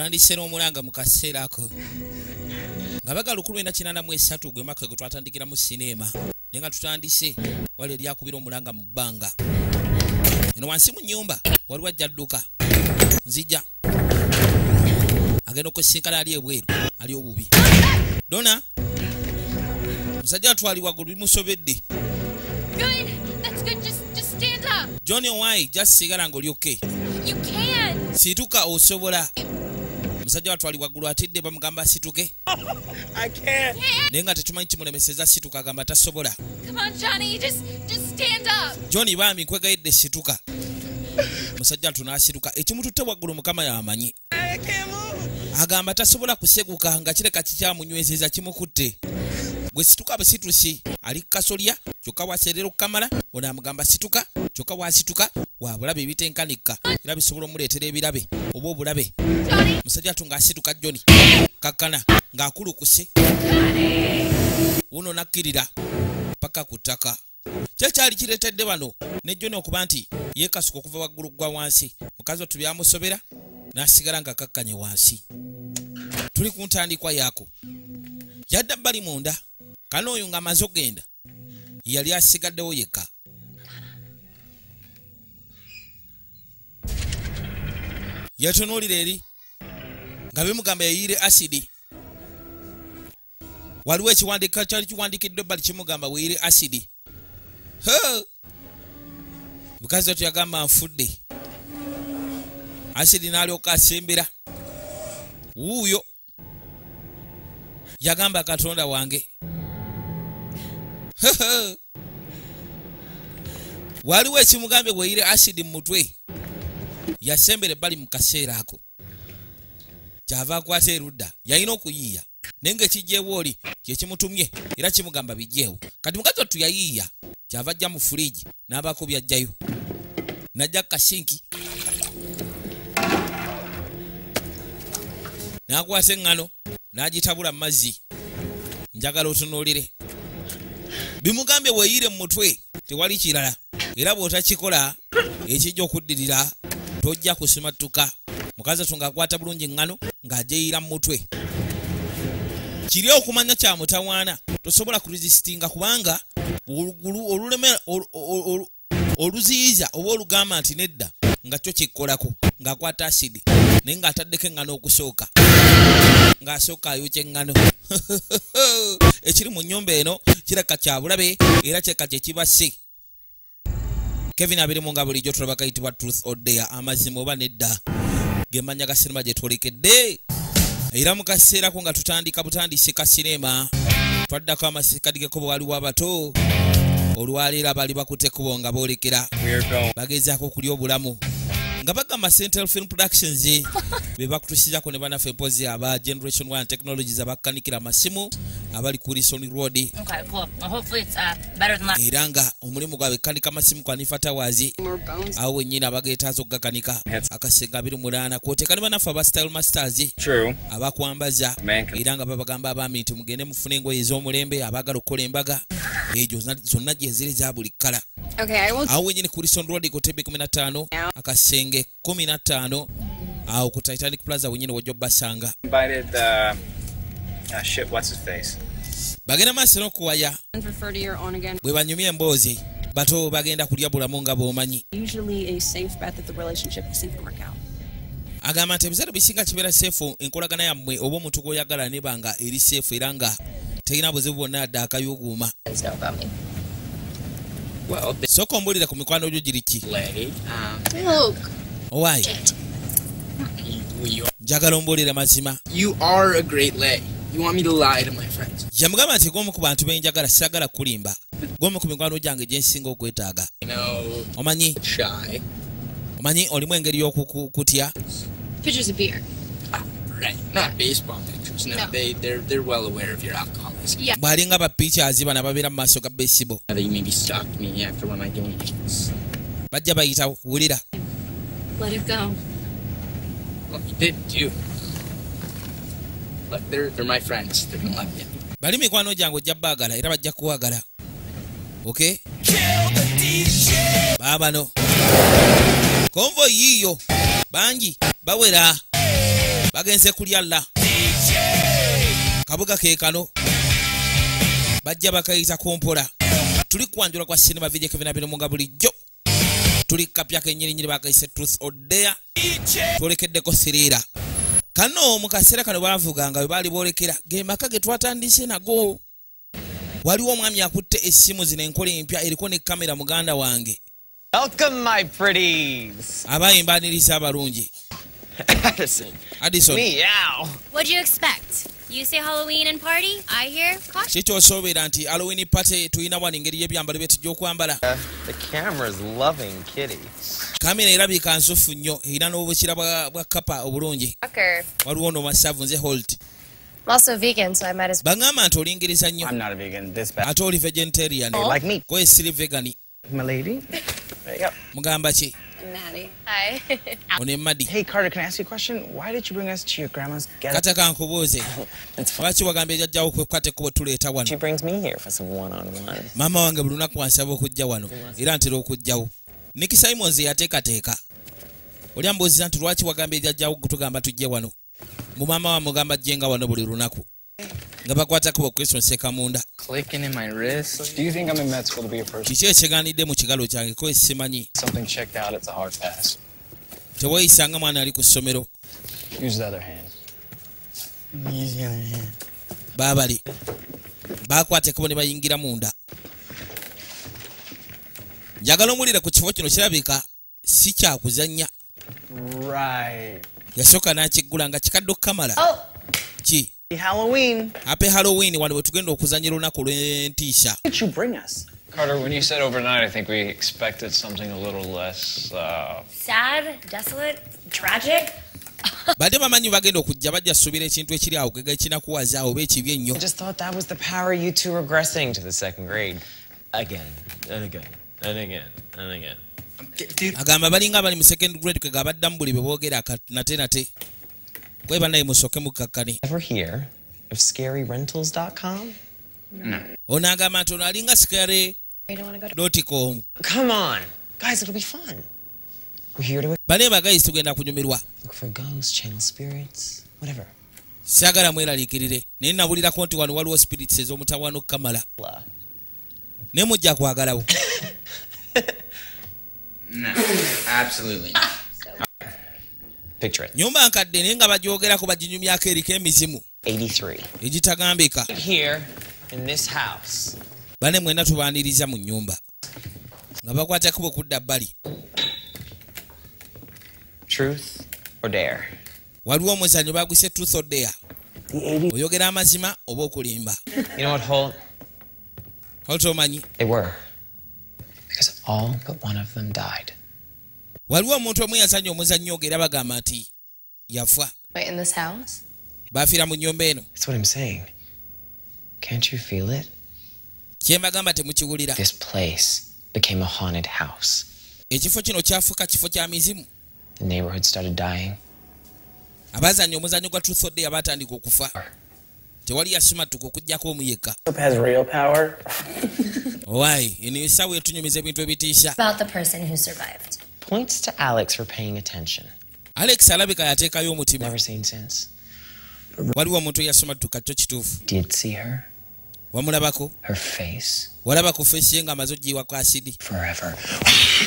tutandise n'omulanga mu kaseera ako. Nga baga 1983 gwe mwaka gwe twatandikira mu sineema. Naye nga tutandise wali eryakubira omulanga mu bbanga. Eno wansi mu nyumba waliwo ajja dduka nzija. Agenda okwesinkana ali ebweru ali obubi. Dona musajja atwalibwa gulu bimusobedde. John owai jasigala can. situka osobola omusajja watwalibwa ggulu atidde bamugamba asituke. Naye nga tetumanyi kimulemeseza situka agamba tasobola. Come on, Johnny. Just just stand up. john baami nkwegayidde situka. Musajja tunaasituka ekimututte waggulu mukama yamanyi. Agamba tasobola kuseguka nga kireka kikyamunywezeza kimukutte gwe situka busitusi ali kasolya kyokka waserera okukamala ono amugamba situka kyokka wasituka wabulabe ebitenkanika era bisobola omuleetera ebirabe oba obulabe. Musajja tu ng'asituka joni kakkana ng'akulukuse wuno nakkirira paka ku ttaka. Kyekyali kireetedde bano ne joni okuba nti yeekasuka okuva waggulu gwa wansi. Mukazi otu byamusobera n'asigala nga kakkanye wansi. Tuli ku ntandikwa yaako. Yadda bbali munda kana oyo ng'amaze okgenda yali asigaddewo yekka. Yetunuulira eri nga bimugamba yayiire asidi waliwo ekiwandiika kyali kiwandiikiddwe ebbali kimugamba weeyire asidi Ho! mukazi oto yagamba nfudde. Asidi n'alyoka asembera. Wuuyo. Yagamba katonda wange! waliwo ekimugambye weeyire asidi mu mutwe yasembera ebbali mu kaseera ako. Kyava akwata erudda yalina okuyiiya naye ngaekijjeewo oli kyekimutumye era kimugamba bijjeewo kati mukazi otu yayiiya kyava ajja mu fuliji n'abaako byajjayo. Najja kukasinki n'akwata eŋŋano n'agitabula mu mazzi njagala otunuulire bimugambye weeyiire mu mutwe tewali kirala. Era bw'otakikola ekijja okuddirira tojja kusimattuka mukazi oto ng'akwata bulungi eŋŋano ng'ajeeyira mu mutwe. Kiri okumanya kyamutawaana tosobola kurizisitinga kubanga oluziyiza oba olugamba nti nedda nga kyo kikkolako ng'akwata asidi naye ng'ataddeko eŋŋano okusooka ng'asooka ayokya eŋŋano ekiri mu nnyumba eno kireka kya bulabe era kireka kye kibase kevin abirimu nga bulijjo tulaba kayitibwa truth odea amazima oba nedda. Gemanya ga sinema gye twolekedde era mu kaseerako nga tutandika butandise ka sinema twaddako amasikadigeko bwe waliwo abato olwaleero abaali bakutte kubo nga boolekera. Bagezaako okulya obulamu nga bagamba central film productions be bakutusizako ne banaffe mpozi aba generation 1 technologies abakkanikira amasimu abali ku rison road. Uh, era nga omulimu gwabwe kanika amasimu kwa nifa tawazi awo wennyini abageetaaza okugakanika akasenga 28 kwoteeka ne banaffe aba style masters abakwambaza. Era nga babagamba abaami nti mugende mufune engoye ez'omulembe abaagala okukola embaga. Egyo zonna- gyeziri za buli kkala. Awo wenyini ku rison road ku tebe 15 akasenge 15 awo ku titanic plaza wenyini wajja obbasanga bagenda maaso n'okuwaya bwe banyumya emboozi bato bagenda kulya bulamu nga out. agamba nti ebiseera bisinga kibeera seefu enkolagana yammwe oba omuntu gw'oyagala neba nga eri seefu era nga terina buzibu bwonna yadde akayuguuma sooka ombuulire ku mikwano gyo giri ki. Owaayi njagala ombuulire mazima you are a great lay. You want me to lie to my friends? yamugamba nti gwomu ku bantu benjagala siragala kulimba gwomu ku mikwano gyange gye nsinga okwetaaga You know, omanyi shy. omanyi olimu engeri y'okukutya Pictures of beer. Right. Not baseball pictures. No, No. they they're they're well aware of your alcoholism. Yeah. bw'alinga bapictures bano ababeera mu maaso ga besibo That you maybe stalked me after one of my games. bajja bayita wulira Let it go. Well, you did too. Look, they're they're my friends. They're gonna love you. bali mikwano gyange ojja baagala era bajja kuwagala. Ok? Baabano konvo yiiyo. Bangi bawera. Bagenze kulyalla kabuga ke kano. Bajja bakayita kumpola tuli kwanjula kwa sinema vije kevina bino munga bulijjo tuli kapya kenyirinyiri bakayise truth dare. Twolekeddeko siriira kano mu kaseera kano baavuganga bwe baali boolekera ge maka ge twatandise nago. Waliwo omwami akutte essimu zino enkola empya eriko ne kamera muganda wange. Abayimbaniriza abalungi Addison. addison Meow. What do you expect? You say Halloween and party? I hear caution. kikyosoobera nti halloween pate tulina wano engeri y'ebyambalo bye tujja okwambala Uh, the camera's loving Kitty. kamera erabika nsufu nnyo erina n'obukira bwa bwa kapa obulungi Fucker. waliwo nomasavu nze holt I'm also vegan, so I might as baŋŋamba nti olingiriza nnyo I'm not a vegan. This bad. ate oli vegetarian Like me, gwe siri vegani my lady. Yep. mugamba ki Maddie. Hi. ono emmadi Hey, Carter, can I ask you a question? Why did you bring us to your grandma's get kata kankubuuze It's fun. lwaki wagamba ejjajjawo kwekwateko bwe tuleeta wano She brings me here for some one-on-one. maama wange buli lunaku wansaba okujja wano era ntera okujjawo niki simons yateekateeka oli ambuuziza nti lwaki wagamba ejjajjawo tugamba tujje wano mu maama wa mugamba jjenga wano buli lunaku nga bakwatako bokrismas ekamunda Clicking in my wrist. Do you think I'm in med school to be a person? kiki ekigaanidde mu kigalo kyange ko simanyi Something checked out. It's a hard pass. teweeyisanga mwana ali ku ssomero Use the other hand. baabali bakwateko ne bayingira munda njagala omuwulire ku kifo kino kirabika si kyakuzannya Right. yasooka n'akiggula nga kikadde okukamala Oh. ki Halloween. ape halloween wano bwe tugenda okuzanyira olunaku lw'entiisa What did you bring us? Carter, when you said overnight, I think we expected something a little less. Uh, Sad, desolate, tragic. badde bamanyi bagenda okujja bajja suubira ekintu ekiri awo gega ekinakuwaza oba ekibi ennyo I just thought that was the power you two regressing to the second grade. Again and again and again and again. Dude, agamba balinga abali mu second grade kwe gabaddamu buli bwe boogera aka- nate nate kwe bannaye musooke mukakkane Ever hear of ScaryRentals.com? ono agamba nti ono alinga sikare You don't want to go to dotcom Come on, guys, it'll be fun. We're here to bane bagayisi tugenda kunyumirwa look for ghosts, channel spirits, whatever. siagala mweraliikirire naye nabulirako nti wano waliwo spirits ez'omutawaana okukamala Blah. naye mujja kwagalawo no. Absolutely. Picture it. nyumba nkadde naye nga bagyogerako baginyumyako eriko emizimu 83. egitagambika here in this house. bane mwena tubaniriza mu nyumba nga bakwatako bwe kudda bbali Truth or dare? waliwo omuzanyo bagwise truth or dare oyogera amazima oba okulimba You know what, Holt? olti omanyi They were. Because all but one of them died. Waliwo omuntu omu yazanya omuzannyo ogwo era bagamba nti yafa Wait, in this house? bafiira mu nnyumba eno That's what I'm saying. Can't you feel it? kyembagamba temukiwulira This place became a haunted house. ekifo kino kyafuuka kifo kya mizimu The neighborhood started dying. abazanya omuzannyo gwa truth or dare batandika okufa tewali yasumatuka okugjako omu yekka Hope has real power. owaayi eno essaawa etunyumiza ebintu ebitiisa About the person who survived. Points to Alex for paying attention. alex alabika yateekayo omutima Never seen since. waliwo omuntu eyasumatuka kyo kituufu Did see her? wamulabako Her face? walaba ku feesi ye nga amaze ogiyiwako asidi Forever.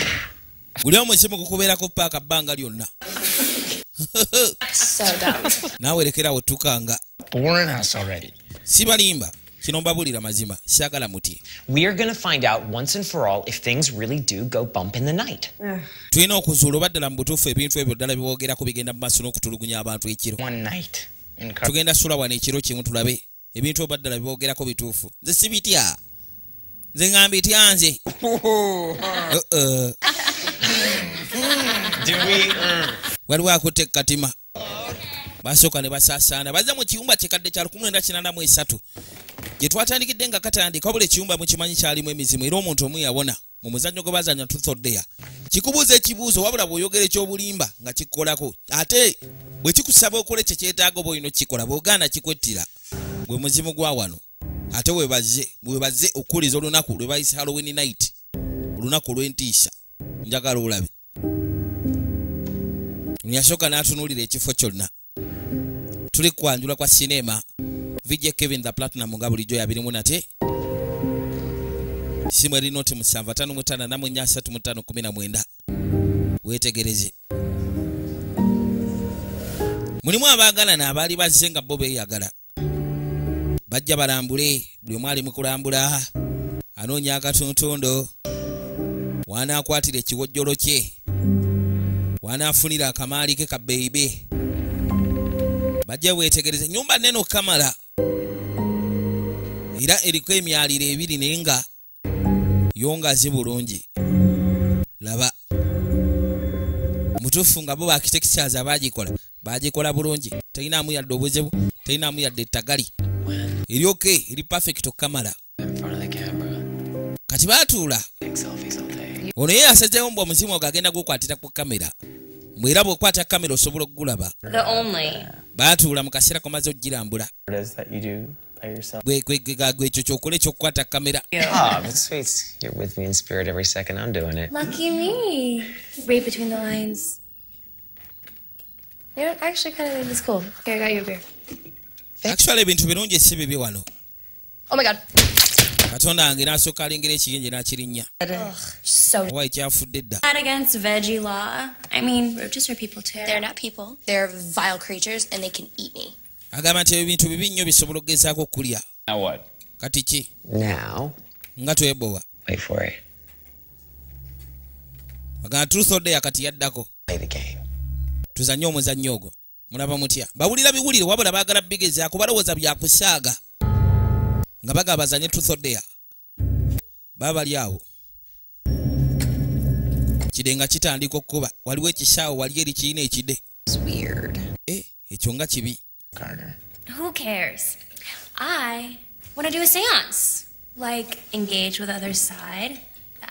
guli omuzimu gukubeerako paaka bbanga lyonna So dumb. naawe lekerawo tukanga boring us already. sibalimba kino mbabulira mazima. Siagala mutye We are going to find out once and for all if things really do go bump in the night. tulina okuzuula oba ddala mu butuufu ebintu ebyo ddala biboogerako bigenda mu maaso n'okutulugunya abantu ekiro. Tugenda sula wano ekiro kimu tulabe ebintu oba ddala biboogerako bituufu. Nze sibitya. Nze ŋŋamba etya nze? Uh-uh. waliwo akutte katima basooka ne basaasaana. Bazza mu kiyumba kikadde kya 1983 gye twatandikidde nga katandika wabula ekiyumba mukimanyi kyalimu emizimu era omuntu omu yawona mu muzannyo gwe bazanya tuthoddeya kikubuuza ekibuuzo wabula bw'oyogera ekyobulimba nga kikkolako ate bwe kikusaba okola ekyo kyetaaga oba olina okukikola bw'ogaana kikwettira gwe muzimu gwa wano. Ate webaze webaze okuwuliza olunaku lwe bayise halloween night olunaku olw'entiisa njagala olabe. Yasooka n'atunuulira ekifo kyonna tuli kwanjula kwa sinema. Vijja kevin the platinum nga bulijjo yabirimu nate. Simu erinoti musanvu tano mutana namunya asatu mutano kumi na mwenda. Wetegereze mulimu abaagalana abaali bazze nga bo beeyagala bajja balambule buli omu ali mu kulambula anoonya akatontondo. Wanaakwatira ekiwojjolo kye. Wanaafunira akamaali ke kabeibe bajja weetegereze. Nyumba nene okamala era eriko emyaliro ebiri naye nga yongaze bulungi. Laba mutuufu nga bo bakitekisyazi abagikola bagikola bulungi. Terinamu yadde obuzibu terinamu yadde ettagali. Eryoke eri perfect okamala kati baatuula. Ono ye yasazeewo mbu omuzimu ogwo agenda gukwatira ku kamera mbwera bw'okwata kamera osobola okugulaba baatuula mu kaseera komaze okugirambula What is that you do by yourself? Gwe- gwe- gwe- gwe ekyo kyokola ekyokukwata kamera but sweet. You're with me in spirit every second I'm doing it. Lucky me. Read between the lines. You know, I actually kind of think it's cool. Here, I got you a beer. actually ebintu birungi si bibi wano Oh my god. Katonda wange n'asooka alengera ekiyinje n'akirinnya. Owa ekyafudde edda Not against veggie law. I mean, roaches are people too. They're not people. They're vile creatures, and they can eat me. agamba nti ebintu bibi nnyo bisobola okugezaako okulya. Kati ki? Now, nga twebowa. wait for it. agamba dare kati yaddako. Tuzanye omuzannyo ogwo. Mulaba mutya. Bawulira biwulire wabula baagala bigezaako balowooza byakusaaga nga bagaba bazanye truth or dare baba bali awo. Kide nga kitandika okukuba waliwo ekisaawo wali eri kirina ekide. Eh, ekyo nga kibi. Who cares? I want to do a seance. Like, engage with other side,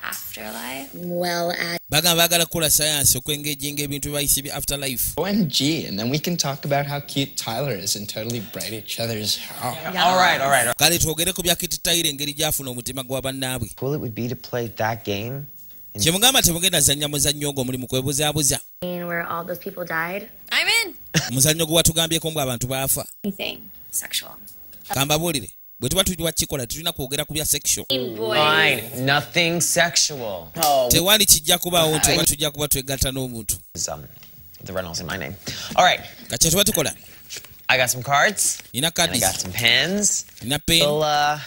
the afterlife. Well, at bagamba baagala kukola sayansi okwengejinga ebintu byebayise bya afterlife OMG, and then we can talk about how cute Tyler is and totally bright each other's. All right, all right. kale twogere ku bya kititayire engeri gyafuna omutima gwa bannaabwe Cool it would be to play that game. kyemugamba temugenda zanya muzannyo ogwo muli mu kwebuzaabuza where all those people died. I'm in. omuzannyo gwe watugambyeko mbu abantu baafa Anything sexual. kambabuulire bwe tuba tuli kikola tetulina kwogera ku bya sexual Fine. Nothing sexual. tewali kijja kubaawo nti oba tujja kuba twegatta n'omuntu um, the Reynolds in my name. All right. kati tuba tukola I got some cards. nina And I kadis got some pens. nina pen We'll uh,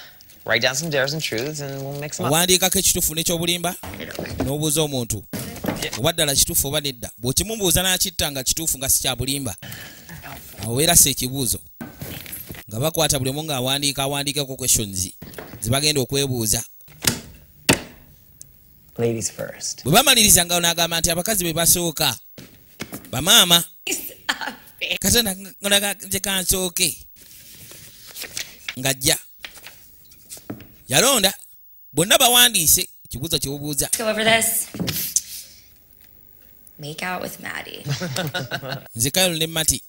write down some dares and truths and we'll mix them up. owandiikako ekituufu n'ekyobulimba n'obuuza omuntu oba ddala kituufu oba nedda bw'okimumbuuza n'akitta nga kituufu nga si kya bulimba awo weerasa ekibuuzo nga bakwata buli omu ng'awandiika awandiikeko questions ze bagenda okwebuuza Ladies first. bwe bamaliriza nga n'agamba nti abakazi be basooka bamaama kata nze kansooke ng'ajja yalonda bonna bawandiise ekibuuzo kyebubuuza Go over this. Make out with Maddie. nze kayolo ne mati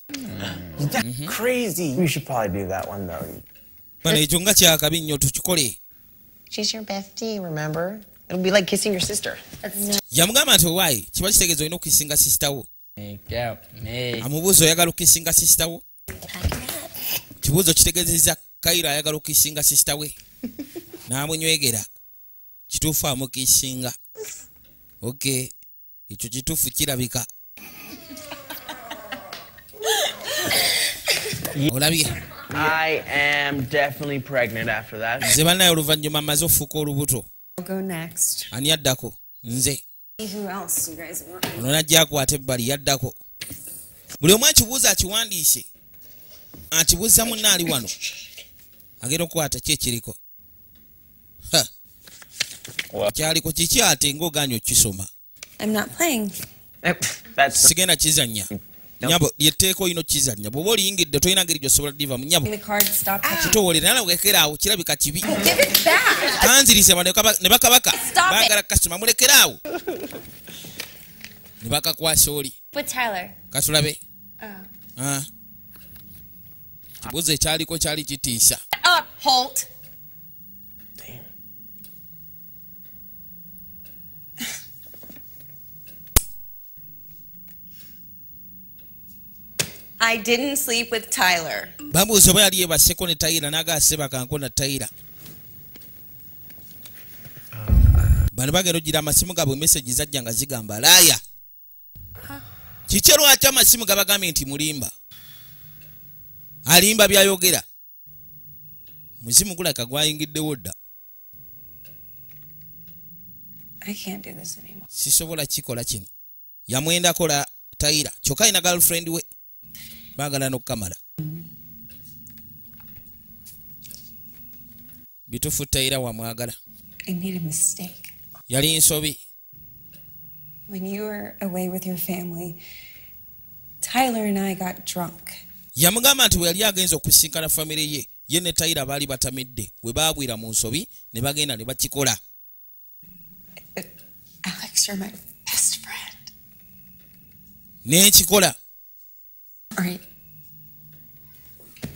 Crazy. You should probably do that one though. bano ekyo nga kyakabi nnyo tukikole She's your bestie, remember? It'll be like kissing your sister. yamugamba nti owaayi kiba kitegeeza olina okukisinga sisitawo Make out, make. amubuuza oyagala okukisinga sisitawo kibuuzo kitegeezeza kayiro ayagala okukisinga sisita we. N'amunywegera kituufu amukisinga ok ekyo kituufu kirabika. Olabye? I am definitely pregnant after that. nze bannaye oluvannyuma mmaze okufuuka olubuto. I'll go next. ani yaddako? Nze. Who else you guys want? ono najja akwata ebbali yaddako. Buli omu akibuuza akiwandiise. Akibuuza munna ali wano. Agenda okukwata ki ekiriko? Kyaliko kiki ate ngaoganye okukisoma I'm not playing. That's sigenda kizanya nyabo lyetteeka olina okukizanya bw'oba oliyingidde tolina ngeri gyosobola diva mu nyabo The card stop touching. kitowolere nala wekeraawo kirabika kibi Give it back. kanzirize bano ne kaba- ne bakabaka Stop it. baagala kasitoma mulekeraawo ne bakakwasa oli With Tyler. katulabe Oh. Ah. kibuuzo ekyaliko kyali kitiisa I didn't sleep with Tyler. bamubuuza oba yali yebasseko ne tayira n'agaaseba kanko na tayira bano bagenda ogira amasimu gaabwe meseji zajja nga zigamba laaya. Kiki lwaki amasimu gabagambye nti mulimba? Alimba byayogera. Muzimu gulaka gwayingiddewo dda. I can't do this anymore. sisobola kikola kino. Yamwendakola tayira kyokka alina girlfriend we baagala n'okukamala bitufu tayira wamwagala I made a mistake. yali nsobi. When you were away with your family, Tyler and I got drunk. yamugamba nti bwe yali agenza okusinkana famire ye ye ne tayira baali batamidde bwe baabwira mu nsobi ne bagenda ne bakikola. Alex,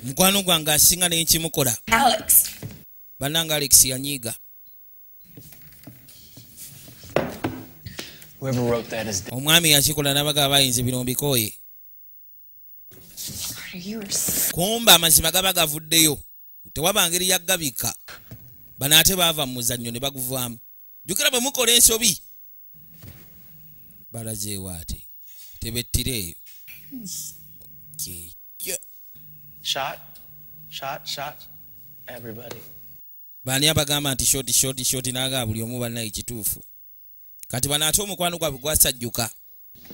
mukwano gwange asinga nenkimukola Alex. bannanga alex yanyiiga. Whoever wrote that is dead. omwami yakikola n'abagaba bayinza bino mbikooye kumba amazima gaba gavuddeyo. Tewaba ngeri yaggabika bano ate baava mu muzannyo ne baguvaamu. Jjukira bwe mukola ensobi. Balazeewo ate tebettira eyo kyekyo Shot, shot, shot. Everybody. baani abagamba nti shoti shoti shoti naagaba buli omu bannaye ekituufu kati bano ate omukwano gwabwe gwasajjuka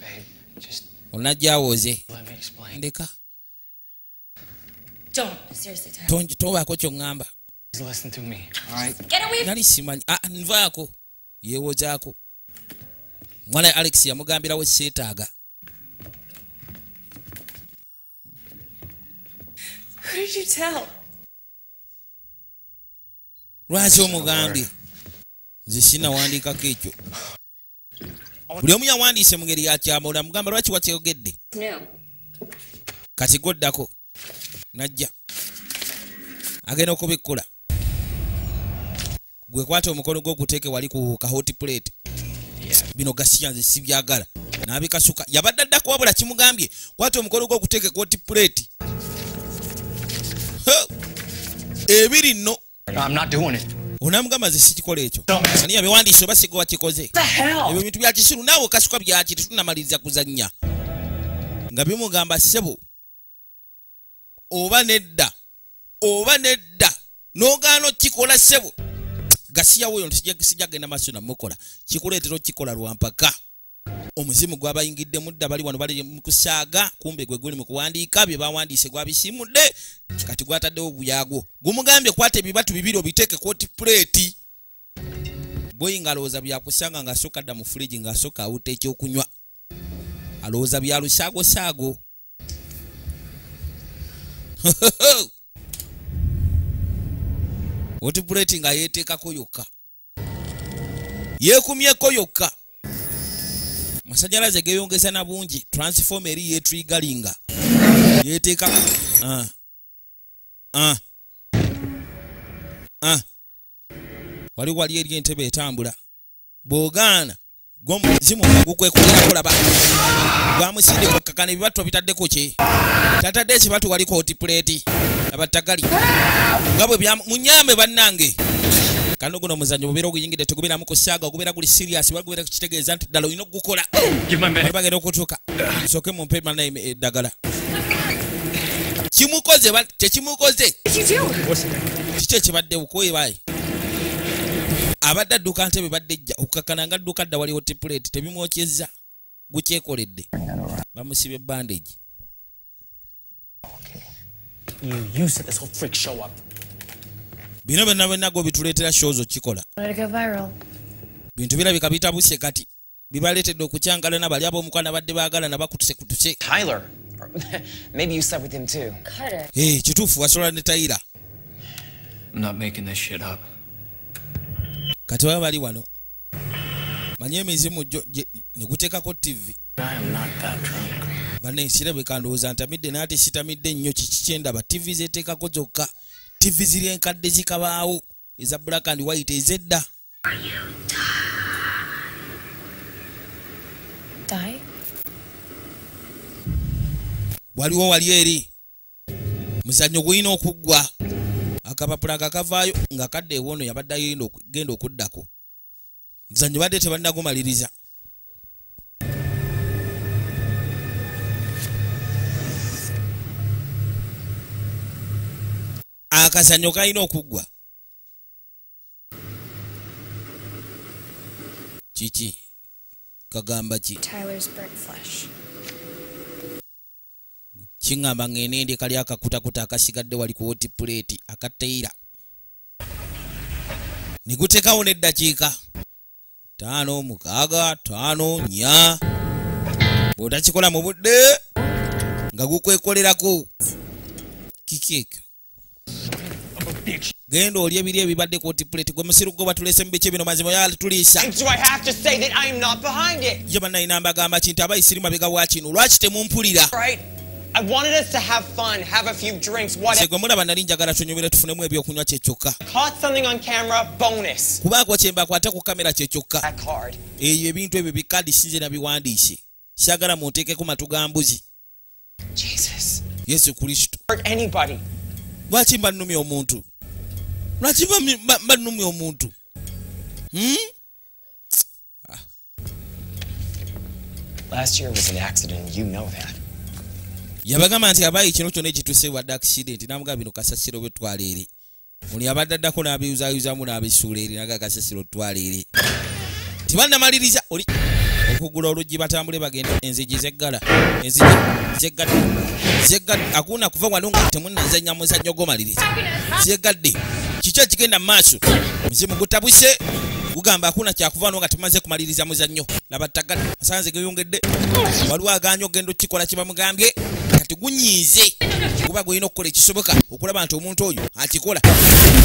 Babe, just onajjawooze let me explain. ndeka Don't. Seriously, Tyler. Tonj- tobaako kyoŋŋamba Please listen to me, all right? Get away from nali simanyi ah, nvaako yeewozaako mwana alex yamugambirawo seetaaga Who did you tell? Lwaki omugambye nze sinawandiikako ekyo. Buli omu yawandiise mu ngeri yakyama olamugamba lwaki wakyogedde? Kati goddako najja. Agenda okubikkola. Gwe kwata omukono gwe oguteeke wali ku kahoti plate. Bino gasiya nze sibyagala. Nabikasuka. Yabadde addako wabula kimugambye kwata omukono gwe oguteeke ku hoti plate! Ebiri nno. No, I'm not doing it. onamugamba ze sikikola ekyo. Ani yabiwandiise oba sigo wakikoze ebyo bintu bya kisiru naawe okasuka byaki? Tetunamaliriza kuzannya. Nga bimugamba ssebo oba nedda oba nedda n'ogaana okikola ssebo. Gasiyawo yo sijagenda maaso namukola kikuleetera okikola lwampaka omuzimu gwabayingiddemu dda bali wano bali mukusaaga kumbe gwe guli mukuwandiika bye bawandiise gwabisimudde kati gwataddewo buyagwo gumugambye kwata ebibatu bibiri obiteeke koti puleeti boyi ng'alowooza byakusanga ng'asooka adda mu fuligi ng'asooka awutta ekyokunywa. Alowooza bya lusaagosaago oti puleeti nga yeeteekako yokka. Yeekumyeko yokka masanyalaze geeyongeza na bungi transform eri yeetrigalinga yeeteeka Ah. Ah. Ah. wali wali eri entebe etambula bw'ogaana gwomuzimu nga gukwekulirako laba gwamusinde kwekakana ebibatu bitaddeko ki tatadde ekibatu wali kooti puleeti abattagali nga bwe bya munyambe bannange kano guno omuzannyo bubeera oguyingidde tegubeeramu ku ssaaga ogubeera guli siriasi wagubeera kukitegeeza nti ddala olina okugukola. Give my man. bagenda okutuuka. Nsooke mumpe mana eddagala kimukoze ba- tekimukoze. Kiki ekibadde bukoyebaye abadde adduka ntebe badde ejja okukakkana nga adduka dda waliwo tipuleeti tebimwokyeza gukyekoledde. Bamusibye bandage. You, you set this whole freak show up. Bino byonna byennago bituleetera shows okikola bintu birabika bitabuse kati bibaleetedde okukyangalana bali ab'omukwana badde baagalana bakutusekutuse Tyler. Or- Maybe you slept with him too. Carter. Eh, kituufu wasobola ne tayira I'm not making this shit up. kati baba bali wano manye emizimu gyo gye- ne guteekako tv I am not that drunk. banensire bwe kandowooza ntamidde naate sitamidde nnyo kiki kyendaba tv zeteekako zokka tv ziri enkadde zikabaawo. Eza black and white ezedda waliwo wali eri. Muzannyo gulina okuggwa. Akapapula nga kavaayo nga kadde ewono yabadde agenda genda okuddako. Muzannyo badde tebannagumaliriza akazannyo kalina okuggwa kiki? Kagamba ki? Kiŋŋamba ng'enende kali akakutakuta akasigadde wali ku woti puleeti akateyira ne guteekawo n'eddakiika. Taano mukaaga taano nya bw'otakikola mu budde nga gukwekolerako. Kiki ekyo genda oli ebiri ebibadde ku woti puleeti gwe musiru gwe batulese mu biki bino mazima it? ye bannayina mbagamba kintu abayisiri mabega wa kino lwaki temumpulira? I wanted us to have fun, have a few drinks, whatever. Caught something on camera, bonus. That card. eyo ebintu ebyo bikadi sinze nabiwandiise syagala munteekeko matu ga mbuzi yesu kristo lwaki mba nnumya omuntu lwaki nnumya omuntu? Hmm? Last year was an accident, you know that. yabagamba nti abaayi kino kyona ekituse wadde akisidenti namugamba bino kasasiro bwe twala eri. Muli abadde addako n'abiyuzayuzamu n'abisuula eri naga kasasiro twala eri. Tibannamaliriza oli okugula oluggi batambule bagende enzigi zeggala enzigi zeggadde zeggadde akuna kuva wano nga temunnazanya muzannyo gomaliriza zeggadde kiki ekigenda mu maaso? Muzimu gutabuse gugamba akuna kyakuva wano nga tumaze kumaliriza muzannyo. Laba tagadde masanze geyongedde. Waliwo aganya okgenda okukikola kye bamugambye kati gunyiize. Kuba gulina okukola ekisoboka okulaba nti omuntu oyo akikola.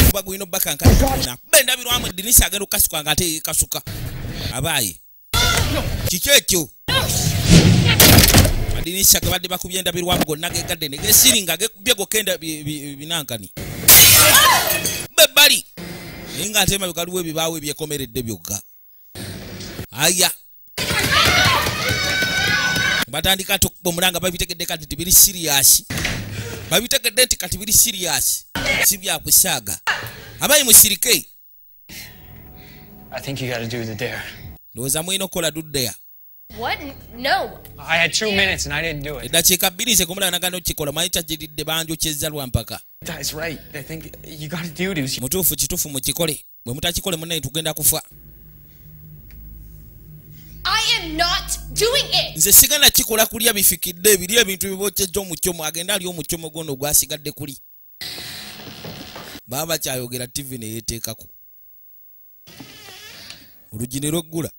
Kuba gulina obbakankana kuba endabirwamu edinisa agenda okukasuka nga ate yekasuka abaayi kiki ekyo? Madinisa gebadde bakubye endabirwamu gonna gegadde negesiringa gekubye gokenda binankani bebbali naye ngaate emabega waliwo ebibaawo ebyekomeredde byokka. Aya. Batandika ate okuba omulanga babitegedde kati nti biri siriyasi babitegedde nti kati biri siriyasi si byakusaaga abayi musirike. I think you gotta do the dare. ndowooza mwina okukola duddeya. What? No. I had two minutes and I didn't do it. eddakiika bbiri nze kumulagana okukikola manyi kyagiridde banjokyezza lwampaka That's right. I think you gotta do this. mutuufu kituufu mukikole. Bwe mutakikole munnaye tugenda kufa. I am not doing it. nze sigenda kikola kulya bifikidde ebiri ebintu bibokyejja omukyomo agenda ali omukyomo gono gwasigadde kuli. Baba bakyayogera tivi neyeteekako olugi ne lweggula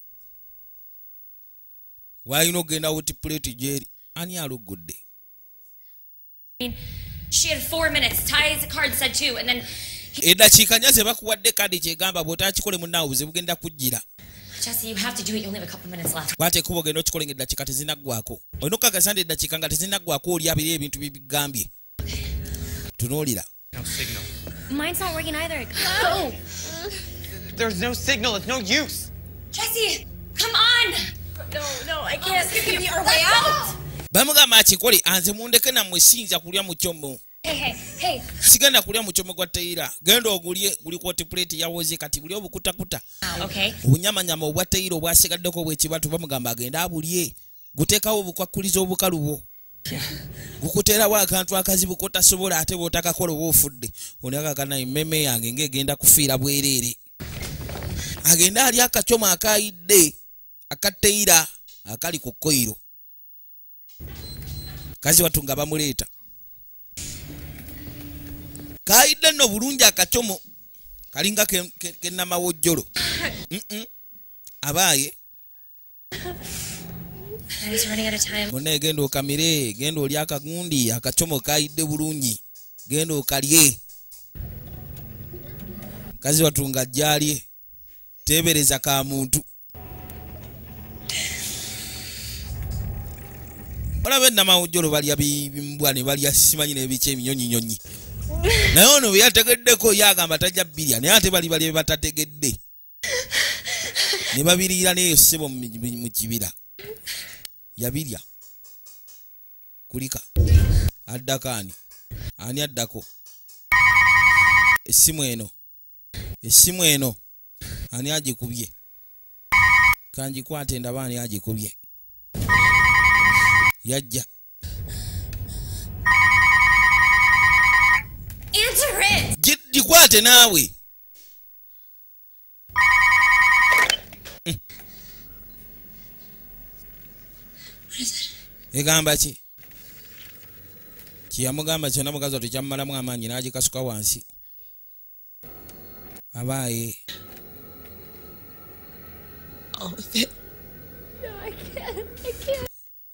waalina okgenda wuti puleeti gyeri? Ani aluggudde She had four minutes. Ty's card said two, and then eddakiika nya ze bakuwadde kadi kyegamba bw'otakikole munnaawe buze bugenda kujjira Jesse, you have to do it. You only have a couple minutes left. kwate ekuba ogenda okikola nga eddakiika tezinaggwako olina okukakasa nti eddakiika nga tezinaggwako oli abiri ebintu bibigambye tunuulira Mine's not working either. Go, There's no signal, it's no use. Jesse. Come on. No, no, I can't. This could be our way out. Bamugamba akikole anze mundeke nammwe siyinza kulya mukyomo sigenda kulya mukyomo gwa teyira genda ogulye guli kwoti puleeti yawoze kati buli obukutakuta. Okay. obunyamanyama obwa teyira obwasigaddeko bwekibatu bamugamba agende abulye. Guteekawo obukwakuliza obukalu bwo gukuteerawo akantu akazibu kotasobola ate bwotakakola oba ofudde. Onakakana emmeme yange ngaegenda kufiira bwereere. Agende ali akacyomo akayidde akateyira akali ku koiro kazi watu nga bamuleeta. Kayidde nno bulungi akacyomo kalinga ke- ke- kenamawojjolo abaaye. I was running out of time. bonna genda okamire genda oli akagundi akacyomo kayidde bulungi genda okalye. Kazi watunga ajjalye tebereza ka muntu olaba enamawojjolo balya bi- bimbwa ne balya simanyi nebiki ebinyonyinyonyi naye ono bwe yategeddeko yagamba tajja birya naye ate bali bye batategedde. Ne babiriira neyo ssebo mu kibira. Yabirya. Kulika. Addako ani? Ani addako? Essimu eno. Essimu eno. Ani agikubye? Kangikwate ndaba ani agikubye yajja. Gikwate naawe. Egamba ki? Kyeyamugamba kyonna mukazi wattu kyammalamu amaanyi n'agikasuka wansi. Abaaye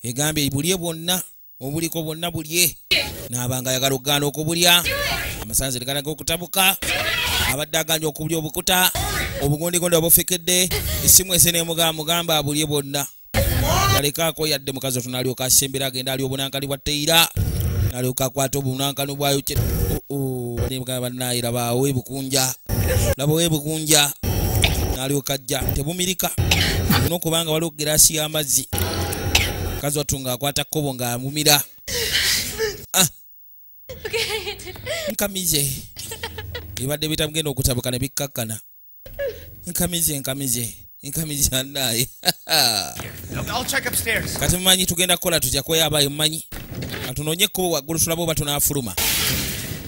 egambye bulye bwonna obuliko bwonna bulye. N'abanga ayagala okugaana okubulya. Amasanzi tegalaga okutabuka. Abadde aganja okubulya obukuta obugondigondi obufikedde essimu ese nemugamba mugamba abulye bwonna. Alekaako yadde mukazi otu nalyoka asembera agenda ali obunankani bwa teyira nalyoka akwata obunankani bwayo banaye laba webukunja laba webukunja nalyoka ajja tebumirika. Olina okubanga waliwo gerasi y'amazzi mukazi wattu ngaakwata kkobo ng'amumira Ah. nkamize ebadde bitamugenda okutabuka ne bikkakkana nkamize nkamize nkamize annaye. I'll check upstairs. kati mumanyi tugenda kukola tutya? Kweyabaayo mumanyi? Katunoonye ekkubo waggulu tulaba oba tunaafuluma.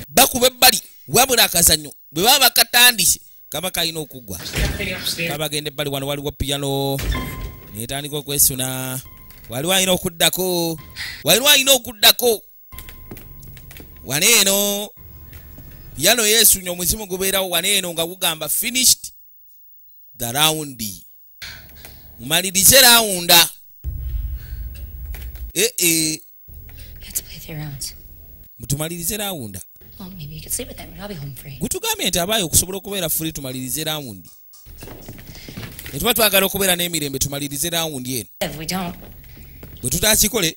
Bakuba ebbali wabula akazannyo bwe baba bakatandise kaba kalina okuggwa kabagenda ebbali wano waliwo piyano netandika okwesuna waliwo alina okuddako? Waliwo alina okuddako? Wano eno piyano yeesunya omuzimu gubeerawo wano eno nga gugamba finished the roundi mumalirize rawunda ee. Mutumalirize rawunda gutugambye nti abaayo okusobola okubeera fuli tumalirize rawundi netuba twagala okubeera n'emirembe tumalirize rawundi eno. If we don't, bwe tutakikole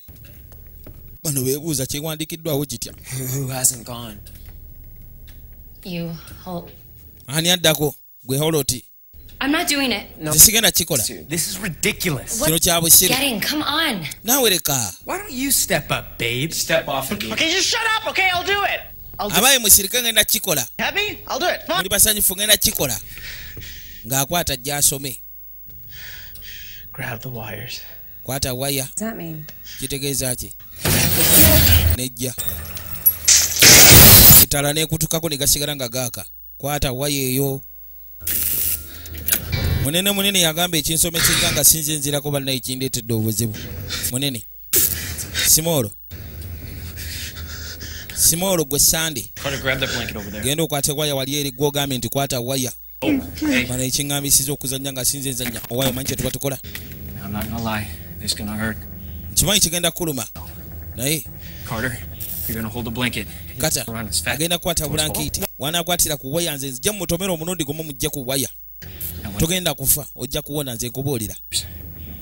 bano beebuuza kyewandiikiddwawo kitya ani addako? Gwe holoti tesigenda kikola. Kino kya busiru naawe leka. Abaye musirike ngenda kikola. Muli basanyufu ngenda kikola. Ng'akwata gy'asome. Grab the wires. Kwata waya. What does that mean? kitegeeza ki? Nejja. Etala nekutukako negasigala nga gaaka. Kwata waya eyo. Munene munene yagamba ekinsomeseza nga sinze nzirako balinayo kindeetedde obuzibu. Munene. Simoolo simoolo gwe sande. Carter, grab that blanket over there. genda okwate waya wali eri gwogambye nti kwata waya. Bano ekiŋŋambisiza okuzanya nga sinze nzanya owaya omanyi kyetuba tukola Not gonna hurt. nkimanyi kigenda kuluma naye Carter, you're gonna hold the blanket. kata agenda kukwata bulankiiti wanakwatira ku waya nze nzija mutomera omulundi gumu mujje ku waya togenda kufa. Ojja kuwona nze nkubuulira.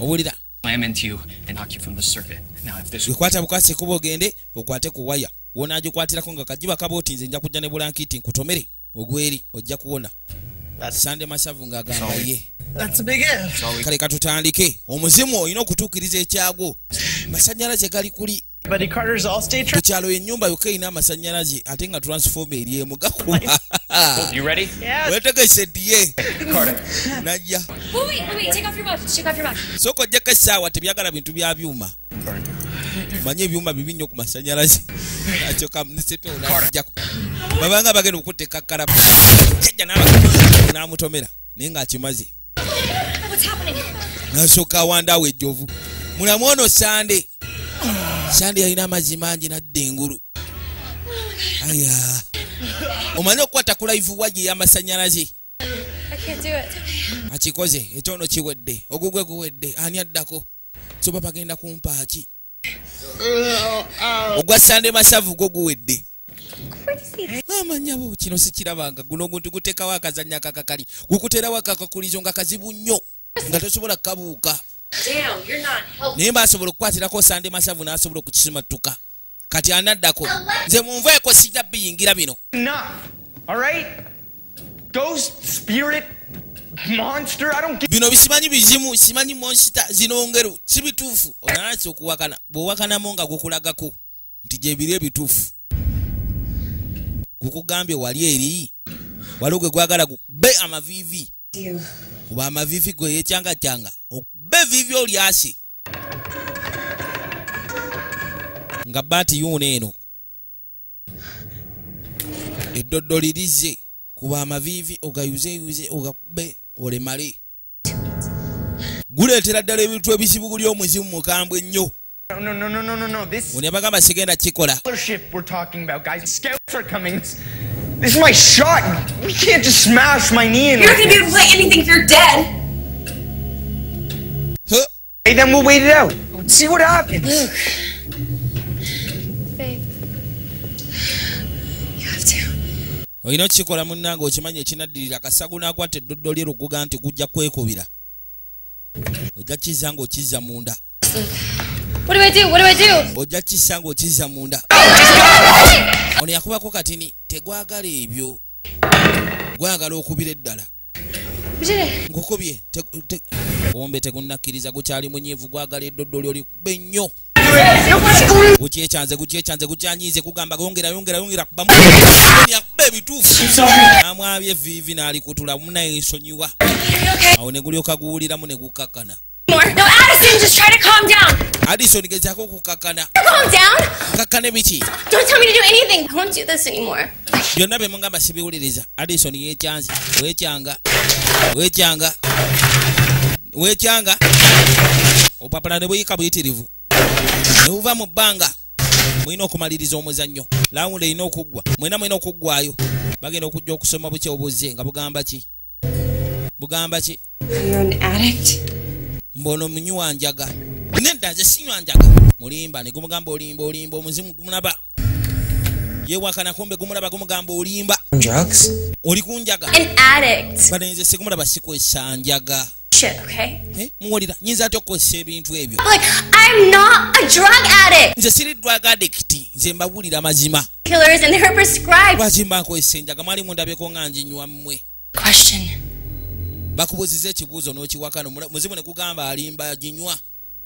Owulira slam into you and knock you from the circuit. Now, if this gekwata bukasi kuba ogende okwate ku waya wonaagikwatirako nga kajiba kaba oti nze nja kujja ne bulankiiti nkutomere. Ogweri ojja kuwona sande masavu ng'agamba ye. Kale katutandike omuzimu olina okutuukiriza ekyagwo masanyalaze gali kuli Buddy Carter's all state ku kyalo yennyumba yokka erina amasanyalaze ate nga transfoma eri emu. Gakuba You ready? wetegese ddiye. Najja. Wait, wait, wait, wait. Take off your watch. Take off your watch. sooka ojjako essaawa tebyagala bintu bya byuma manye ebyuma bibi nnyo ku masanyalaze nakyo kamunisetoonajjaku babanga bagenda okutta ekakkala jajja n'amutomera naye ng'akimaze. What's happening? nasooka awandaawo ejjovu. Mulamu ono sande. Sande yalina amazzi mangi nadda engulu. Aya. Omanye okukwata ku live wagi it. akikoze ekyono kiwedde. Ogugwe guwedde. Ani addako? Soba bagenda kumpaaki ogwa sande masavu gwo guwedde amanyabo kino sikirabanga guno oguntu guteekawo akazanya akakakali gukuterawo akakakulizo nga kazibu nnyo nga tosobola kukabuuka Damn, you're not helping. naye mbasobola okukwatirako sande masavu n'asobola okukisimatuka kati anaddako nze munveeko sijja biyingira bino Enough. All right? Ghost, spirit, bino bisimanyi bizimu simanyi monsita zinongeru si bituufu. Onanasi okuwakana bw'owakanamo nga gukulagako nti gyebiri ebituufu. Kukugambye wali eri waliwo gwe gwagala gukube amaviivi. You. kuba amaviivi gwe yecyangacyanga okube eviivi olyase nga baati yuuna eno eddoddo lirize kuba amaviivi ogayuzeyuze ogakube olemale guleetera ddala ebintu ebizibu guli omuzimu mukambwe ennyo No, no, no, no, no, no, no. This ono yabagamba sigenda kikola scholarship we're talking about, guys. Scouts are coming. This, this is my shot. We can't just smash my knee in. You're not gonna be able to play anything if you're dead. Huh? Hey, then we'll wait it out. See what happens. Olina okukikola munnange okimanyi ekinaddirira akasagu n'akwata eddoddo lye lukuga nti gujja kwekubira. Ojja kizza ng'okizza munda. What do I do? What do I do? ojja kissa ng'okizza munda. Ono yakubako katini tegwagala ebyo. Gwagala okubira eddala. Te- ombe tegunnakkiriza gukyali munyiivu gwagala eddoddo lyolikube nnyo gukyekyanze gukyekyanze gukyanyiize gugamba yongera yongera yongera kubamu yakuba ebituufu namwabya eviivi n'alikutula munaye nsonyiwa awo ne gulyoka guwuliramu ne gukakkana. Addison, gezaako okukakkana kakkane biki? Byonna bye mugamba sibiwuliriza. Adison yekyanze weekyanga weekyanga weekyanga obupapula ne buyika buyitirivu ne buva mu bbanga mulina okumaliriza omuzannyo. Lawundi erina okuggwa mwena mulina okuggwayo. Bagenda okujja okusoma buki obuzze nga bugamba ki? Bugamba ki? You're an addict. mbono munywa njaga nedda nze sinywa njaga mulimba ne gumugamba olimba olimba omuzimu gumulaba. Yewakana kumbe gumulaba gumugamba olimba. Oli kunjaga. Bane nze sigumulaba sikwesa njaga muwulira nyinza atya okukozesa ebintu ebyo? Nze siri drug addict nze mbawulira mazima. Killers and they were prescribed. lwaki mba nkozesa enjaga? Mwali mundabyeko nga njinywa mmwe. Bakubuziza ekibuuzo n'okiwakana Omula- muzimu ne gugamba alimba ginywa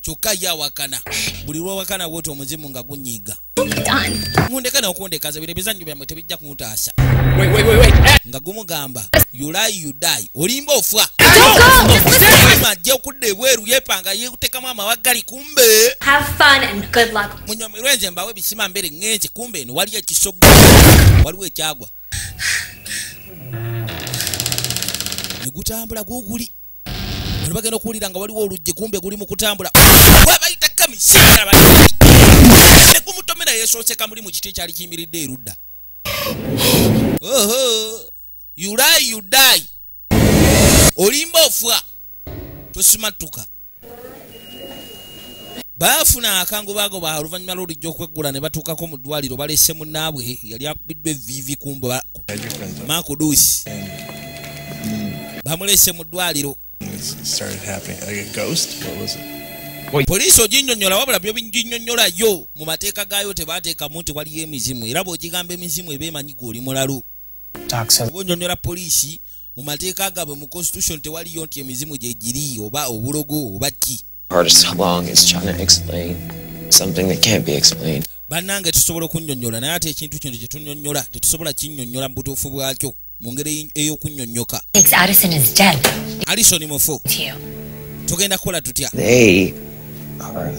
kyokka ye awakana buli lwawakana bwoti omuzimu nga gunyiiga Done. mundeka n'okundekaza bino ebizannyo byammwe tebijja kuntaasa Wait, wait, wait, wait. nga gumugamba yulayi yudayi olimba ofwa Don't go. Just listen. ajja okudda ebweru yepanga yekutekamu amawagali kumbe Have fun and good luck. munyomerwe nze mbawe ebisima mbere ŋŋenze kumbe eno waliyo ekisoggo waliwo ekyagwa ne gutambula guuguli bano bagenda okuwulira nga waliwo oluggi kumbe guli mu kutambula. Webayita kamisira ne gumutomera yesooseka muli mu kiti ekyali kiyimiridde erudda oho yulayi yudayi olimba ofwa tosimatuka. Baafuna akangu baago ba oluvannyuma lw'olijja okweggula ne batuukako mu ddwaliro balese munnaabwe yali akubiddwa eviivi kumbo makuduusi bamulese mu ddwaliro started happening? Like a ghost? What was it? poliisi oginnyonnyola wabula byo biginnyonnyolayo mu mateeka gaayo tebaateekamu nti waliyo emizimu era bw'ogigamba emizimu eba emanyi gwe oli mulalu oba onyonnyola poliisi mu mateeka gaabwe mu constitution tewaliyo nti emizimu gye giri oba obulogo oba ki Hardest along is trying to explain something that can't be explained. bannange tusobola okunnyonnyola naye ate ekintu kino kye tunnyonnyola tetusobola kinnyonnyola mu butuufu bwakyo mu ngeri ey'okunnyonnyoka Thinks Addison is dead. alisoni mufu To you. tugenda kukola tutya They are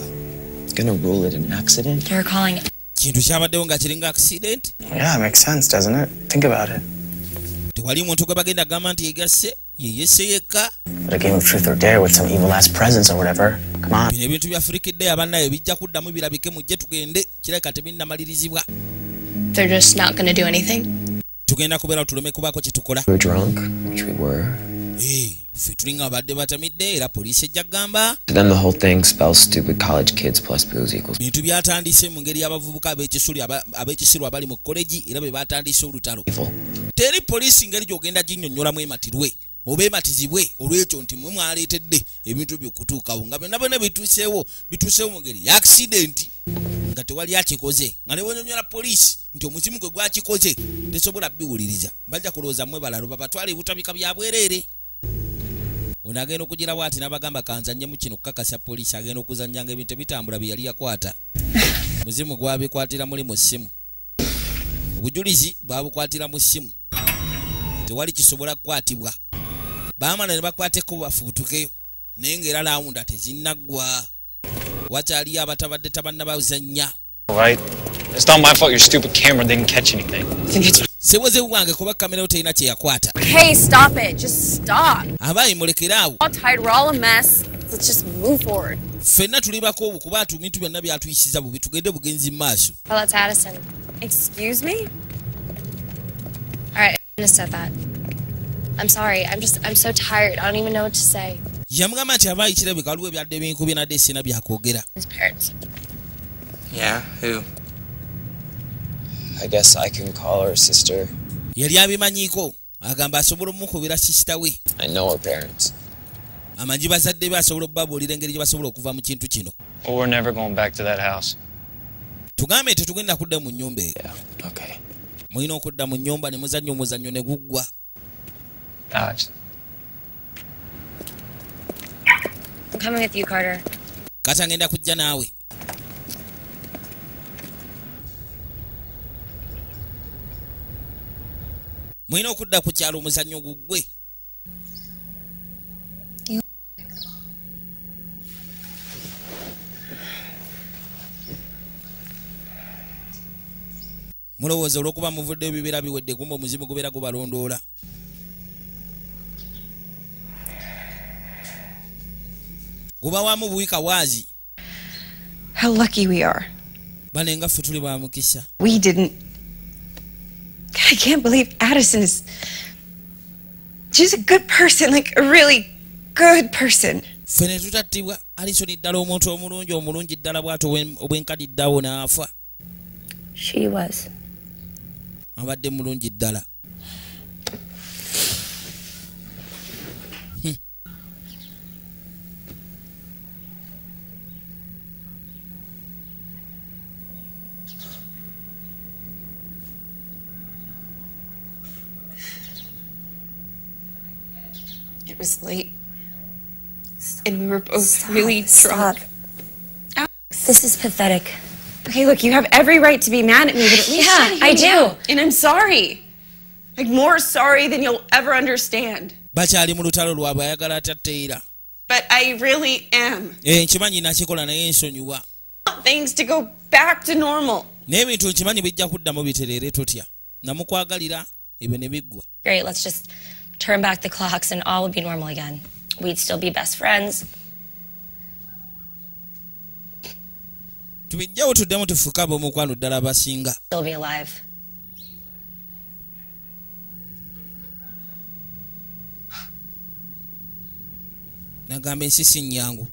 gonna rule it an accident. They're calling kintu kyabaddewo nga kiringa accident Yeah, it makes sense, doesn't it? Think about it. tewali muntu gwe bagenda kugamba nti yegasse yeyesse yekka But a game of truth or dare with some evil ass presence or whatever. Come on. bino ebintu byafurikidde abannaye bijja kuddamu birabike mujje tugende kirabika tebinnamalirizibwa They're just not gonna do anything. Tugenda kubeera tuleme kubaako kye tukola. We were drunk, which we were. Eh, ffe tulinga abadde batamidde era poliisi ejja kugamba bintu byatandise mu ngeri y'abavubuka ab'ekisiru abali mu koleji era be batandise olutalo. teri poliisi ngeri gy'ogenda ginnyonnyolamu ematirwe oba ematizibwe olw'ekyo nti mwe mwaleetedde ebintu byokutuukawo nga byonna byonna bituuseewo bituuseewo mu ngeri ya akisidenti nga tewali akikoze nga ne bonyonyola poliisi nti omuzimu gwe gwakikoze tesobola biwuliriza. Bajja kulowooza mmwe balalo babatwala ebutabika bya bwereere ono agenda okugirawo ati n'abagamba kanzannyemu kino kukakasa poliisi agenda okuzannyanga ebintu ebitambula bye yali yakwata. Muzimu gwabikwatira muli mu ssimu. Obujulizi bwabukwatira mu ssimu. Tewali kisobola kukwatibwa baamala ne bakwateko bafubutukeyo naye ngaera lawunda tezinnaggwa wakyaliyo abatabadde tabannabazannya Right? It's not my fault your stupid camera didn't catch anything. sebozebu bwange kuba kamera yo terina kyeyakwata Hey, stop it. Just stop. abayi mulekere awo All tired. We're all a mess. Let's just move forward. ffenna tuli bakobu kuba atu bintu byonna byatuyisiza bubi tugende bugenzi mu maaso Well, it's Addison. Excuse me? All right, I have said that. I'm sorry. I'm just, I'm so tired. I don't even know what to say. yamugamba nti abayi kirabika waliwo ebyadde binkubye nadde sina byakwogera His parents. Yeah, who? I guess I can call her sister. yali abimanyiiko agamba asobola omukubira sisita we I know her parents. amanyi bazadde be asobola okubabuulira engeri gye basobola okuva mu kintu kino Well, we're never going back to that house. tugambe tetugenda kudda mu nnyumba eyo Okay. mulina okudda mu nnyumba ne muzannya omuzannyo ne guggwa Alex. I'm coming with you, Carter. kati agenda kujja naawe mulina okudda ku kyalo omuzannyo guggwe mulowooza olw'okuba muvudde ebibeera biwedde kumba omuzimu gubeera gubalondoola gubawaamu buwika waazi How lucky we are. bane nga ffe tuli ba mukisa We didn't. I can't believe Addison is. She's a good person, like a really good person. ffe ne tutattibwa alisoni ddala omuntu omulungi omulungi ddala bw'ato obwenkadiddawo n'afa She was. abadde mulungi ddala It was late. And we were both really drunk. This is pathetic. Okay, look, you have every right to be mad at me, but at least Yeah, try to hear I do. out. And I'm sorry. Like, more sorry than you'll ever understand. bakyali mu lutalo lwabwe ayagala atatteera But I really am. Eh, nkimanyi nakikola naye nsonyiwa I want things to go back to normal. naye nkimanyi bijja kuddamu bitereere totya namukwagalira ebyo ne biggwa Great, let's just turn back the clocks and all would be normal again. We'd still be best friends. tubijjawo tuddemu tufuke ab'omukwano ddala abasinga Still be alive. nagamba ensi si nnyangu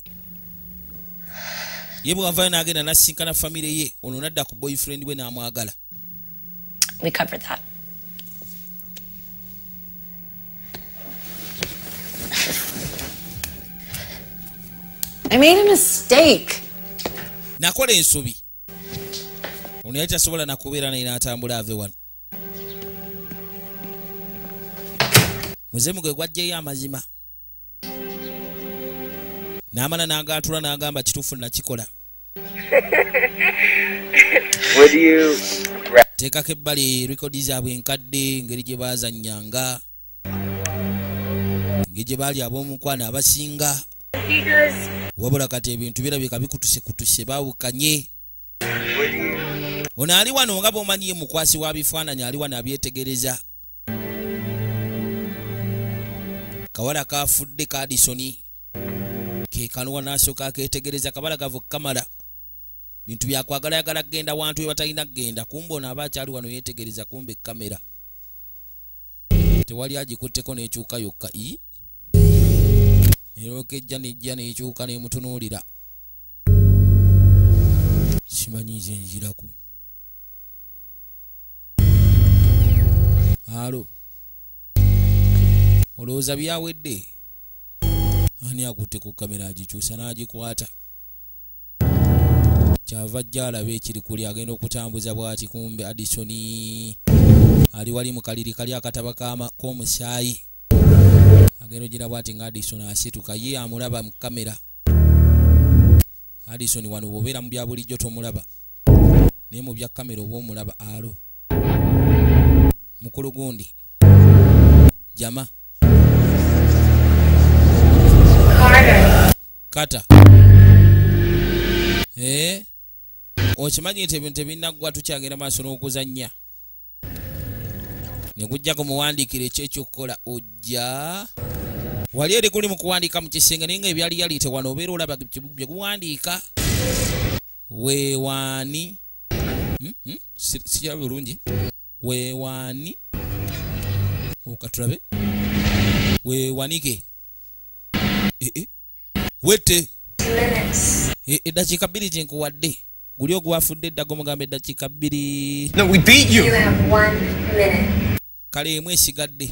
ye bw'avaayo n'agenda n'asisinkana famire ye nadda ku boyfriend we n'amwagala We covered that. I made a mistake. nakola ensobi ono yali tasobola nakubeera naye n'atambula ave wano. Muzeemu gwe gwajjayo amazima. N'amala n'agaatula n'agamba kituufu nakikola teekako ebbali rekodi zaabwe enkadde engeri gye baazannyanga engeri gye baali ab'omukwano abasinga wabula kati ebintu birabika bikutusekutuse baawukanye ono ali wano nga bw'omanyi ye mukwasi wa bifaananyi ali wano abyetegereza. Kawala kafudde ka adisoni ke kanuwa n'asooka akeetegereza kabala gavu kamala bintu byakwagalayagala kgenda wantu we batalina kgenda. Kumba ono aba akyali wano yeetegereza kumba ekamera tewali agikutteko n'ekyuka yokka. I erooka ejja nejja nekyuka nemutunuulira. Simanyize nziraku. Alo. Olowooza byawedde? Ani akutte ku kamera agikyusa n'agikwata? Kyava ajja alaba ekiri kuli agenda okutambuza bw'ati kumbe adisoni ali wali mu kaliri kali akataba k'omusaayi agenda ogira bw'ati nga adison asituka ye amulaba mu kamera. Adison wano bw'obeera mu bya bulijjo tomulaba naye mu bya kamera oba omulaba alo. Mukulu gundi jama. Kata. Ee okimanyi nti ebintu tebinaggwa tukyagenda maaso n'okuzannya ne gujja kumuwandiikira ekyekyokukola ojja. Wali eri guli mu kuwandiika mu kisenge naye nga ebyali yaliite wano obeera olaba bye guwandiika. Weewaani. Hmm? Hmm? Si- sikiraba bulungi. Weewaani. Okatulabe weewanike Eh, eh. wette. Eh, eddakiika bbiri kyenkuwadde guli ogwafudde eddaga omugamba eddakiika bbiri kale emu esigadde.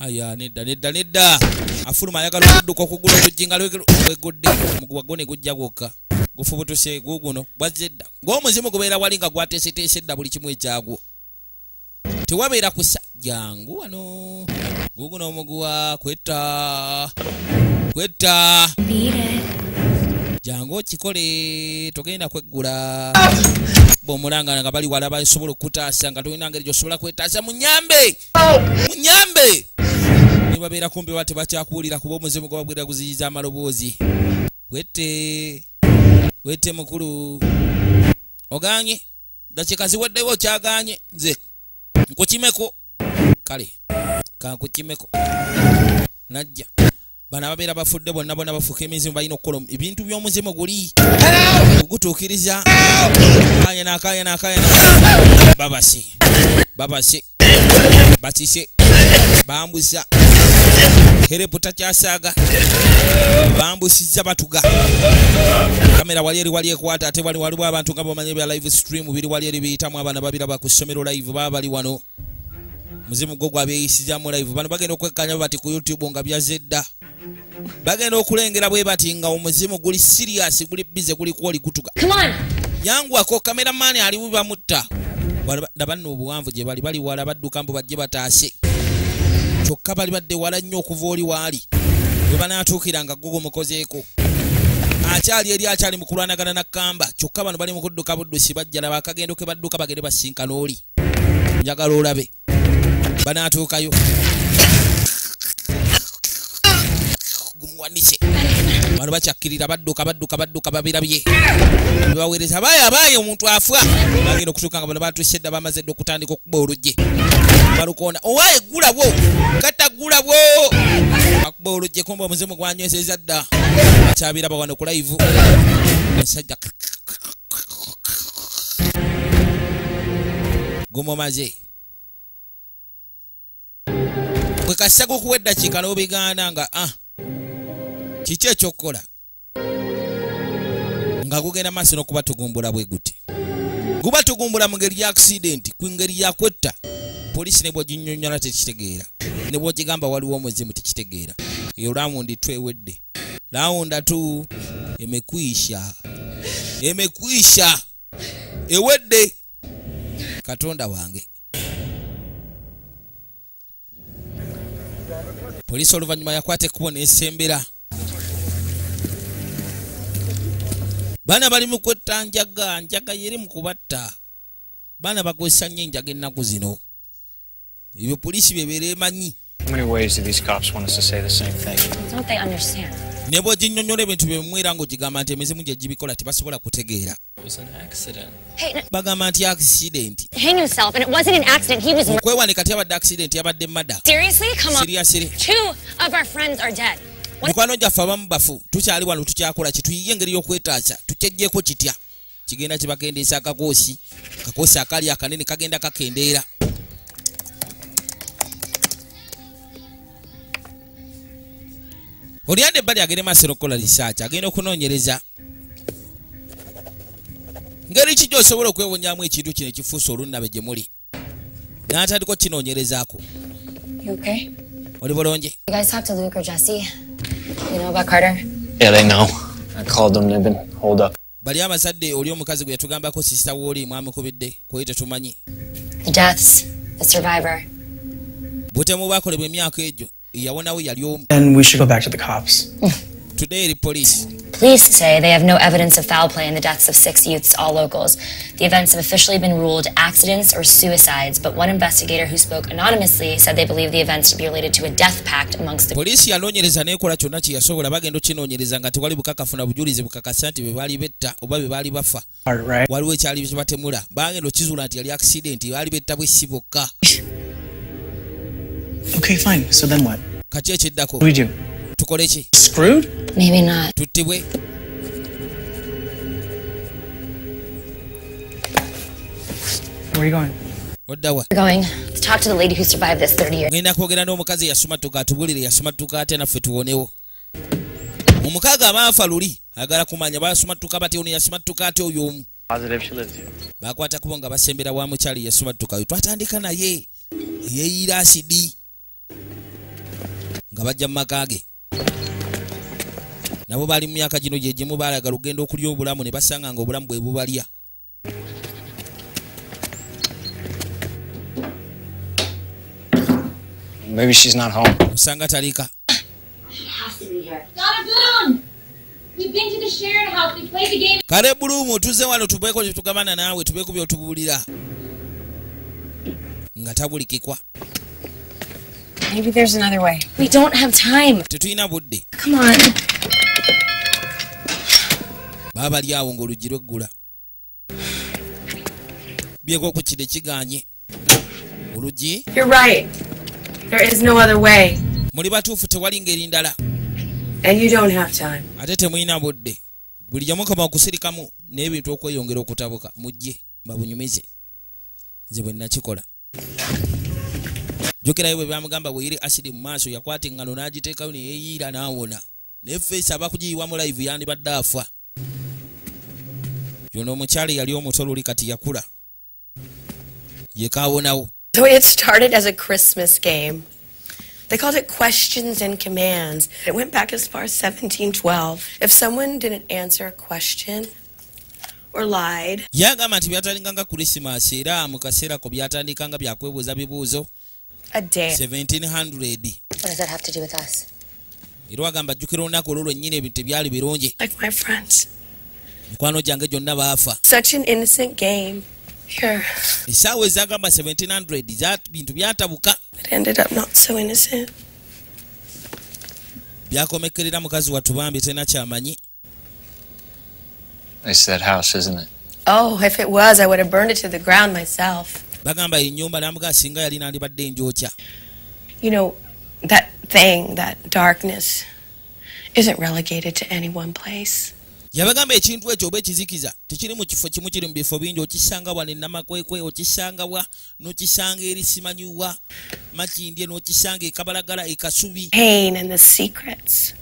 Aya nedda nedda nedda. Afuluma ayagala okudduka okugula oluggi nga lwegudde muguwa gwo ne gujja gwokka. Gufubutuse guguno bwazza edda ng'omuzimu gubeera wali nga gwateeseteese edda buli kimu ekyagwo. Tewabeera kusa jangu wano. Guguno omuguwa kwetta. Kwetta jangu okikole togenda kweggula bwomulanga nga bali wala basobola okutaasa nga tolina ngeri gyosobola kwetaasa munyambe! Munyambe! Nebabeera kumpi ba tebakyakuwulira kuba omuzimu gwababwira guziyiza amaloboozi. Wette wette mukulu. Oganye dakiika ziweddeyo okyaganye nze nkukimeko. Kale kankukimeko najja bano ababeera bafudde bonna bonna bafuuka emizimu balina okukola ebintu by'omuzimu guli. Gutuukiriza. Kayana akayana akayana babase. Babase. Bakise bambusa herepu takyasaaga bambusiza batuga. Kamera wali eri wali ekwata ate wali waliwo abantu nga bamanye bya live stream biri wali eri biyitamu abaana babiraba ku ssomero live baba bali wano. Muzimu gwo gwabeyisizamu live. Bano bagenda okwekkanya bati ku youtube nga byazedda bagenda okulengera bwe bati nga omuzimu guli sirias guli bize guli kwoli gutuga yangwako kameramaani aliwo bamutta nabanna obuwanvu gye bali bali wala badduka mbu bajje bataase. Kyokka bali badde wala nnyo okuva oli waali. Bwe banaatuukira nga gwo gumukozeeko akyali eri akyali mu kulwanagana nakamba kyokka bano bali mu kudduka buddusi bajja laba akagendo ke badduka bagende basinkana oli. Njagala olabe. Banaatuukayo gumuwanise bano bakyakkirira badduka badduka badduka babirabye. Bebaweereza baye abaye omuntu afa bagenda okutuuka nga bano batuuse dda bamaze dda okutandika okuba olugye balukoona owaye gulabwo kata gulabwo akuba olugye kumba omuzimu gwanyweseza dda. Akyabiraba wano ku live. Musajja gumumaze bwe kassa gukuwa eddakiika n'obigaana nga ah kiki ekyokukola nga gugenda maaso n'okuba tugumbula bwe guti. Guba tugumbula mu ngeri ya akisidenti ku ngeri yakwetta poliisi ne bwoginyonyola tekitegeera. Ne bwogigamba waliwo omuzimu tekitegeera. Eyo lawundi twewedde. Lawunda tu emekwisha. Emekwisha! Ewedde! Katonda wange. Poliisi oluvannyuma yakwata ekkubo n'esembera baana bali mu kwetta njaga njaga yeri mu kubatta. Baana bakozesa nnyo enjaga ennaku zino. Ebyo poliisi byebeera emanyi How many ways do these cops want us to say the same thing? Don't they understand? ne bwoginnyonnyola ebintu byemumwera ng'ogigamba nti emizimu gye gibikola tebasobola kutegeera. Bagamba nti accident. hang himself, and it wasn't an accident. He was. okwewanika ti yabadde accident mikwano gyaffe abamu bafu tukyali wano tukyakola kye tuyiye engeri y'okwetaasa tukyeggyeko kitya? Kigenda kibakendeesa akakoosi akakoosi akali akanene kagenda kakendeera. Oliyadde ebbali agende maaso n'okukola risaaki agenda okunoonyereza. Ngeri ki gy'osobola okwewonyamu ekintu kino ekifuusa olunnabe gye muli? N'atandika okay? oli bulungi You guys talk to Luke or Jesse? You know about Carter? Yeah, they know. I called them. They've been holed up. bali abazadde oli omukazi gwe yatugambako sisita wooli mwamukubidde kuye tetumanyi The deaths, the survivor. butemu bwakolebwa emyaka egyo eyawonawo yali omu Then we should go back to the police. today Police say they have no evidence of foul play in the deaths of six youths, all locals. The events have officially been ruled accidents or suicides, but one investigator who spoke anonymously said they believe the events to be related to a death pact amongst the poliisi yanoonyereza neekola kyonna kye yasobola bagenda okinoonyereza nga tewali bukakafu na bujulizi bukakasa nti be baali betta oba be baali bafa waliwo ekyali kibatemula. bagenda okizuula nti yali accident baali betta bwessi bokka Okay, fine. So then what? kati ekiddako What do we do? Tukole ki Screwed? Maybe not. tuttibwe Where are you going? oddawa We're going to talk to the lady who survived this 30 years. ngenda kwogera n'omukazi eyasumatuka atubulire yasumatuka ate naffe tuwonewo omukaaga abaafa luli ayagala kumanya basumatuka batya ono yasumatuka ate oyo omu Positive she lives here. bakwata kubo nga basembera wa mukyali yasumatukayo twatandika naye yeeyira asidi nga bajja mu maka ge nabo baali mu myaka gino gye gimu baalaga lugenda okulya obulamu ne basanga nga obulamu bwe bubalya Maybe she's not home. osanga talika Has to be here. Got a good one. We've been to the shared house. We played the game. kale bulumu tuze wano tubeeko kye tugabana naawe tubeeko by'otubuulira nga tabulikikwa Maybe there's another way. We don't have time. tetulina budde Come on. Baba bali awo ng'oluggi lweggula byeko ku kide kiganye oluggi? Muli batuufu tewali ngeri ndala. Ate temulina budde. Buli gye mukoma okusirikamu n'ebintu okweyongera okutabuka mujje babunyumize. Nze bwe nakikola jjukirayo bwe bamugamba bweyiri asidi mu maaso yakwata eŋŋano n'agiteekayo ne yeeyiira n'awona. Naye feesi aba kugiyiwa mu live yandibadde afa yono omukyala yali omuto luli kati yakula yekaawonawo So it started as a Christmas game. They called it questions and commands. It went back as far as 1712. If someone didn't answer a question or lied, yagamba nti byatandikanga krisimaasi era mu kaseera ko byatandikanga byakwebuuza bibuuzo a day. 1700 What does that have to do with us? era wagamba jjukira olunaku olwo lwennyini ebintu tebyali birungi Like my friends. Mikwano gyange gyonna baafa Such an innocent game. Here, essaawa ezagamba 1700 za- bintu byatabuka it ended up not so innocent. byakomekerera mukazi watubambi tena kyamanyi It's that house, isn't it? Oh, if it was, I would have burned it to the ground myself. bagamba ennyumba namuga singa yali nandibadde njokya You know, that thing, that darkness, isn't relegated to any one place. Yabagamba ekintu ekyo oba ekizikiza tekiri mu kifo kimu kiri mu bifo bingi okisanga wano enamakwekwe okisanga wa n'okisanga eri simanyiwa makindye n'okisanga ekabalagala ekasubi pain and the secrets.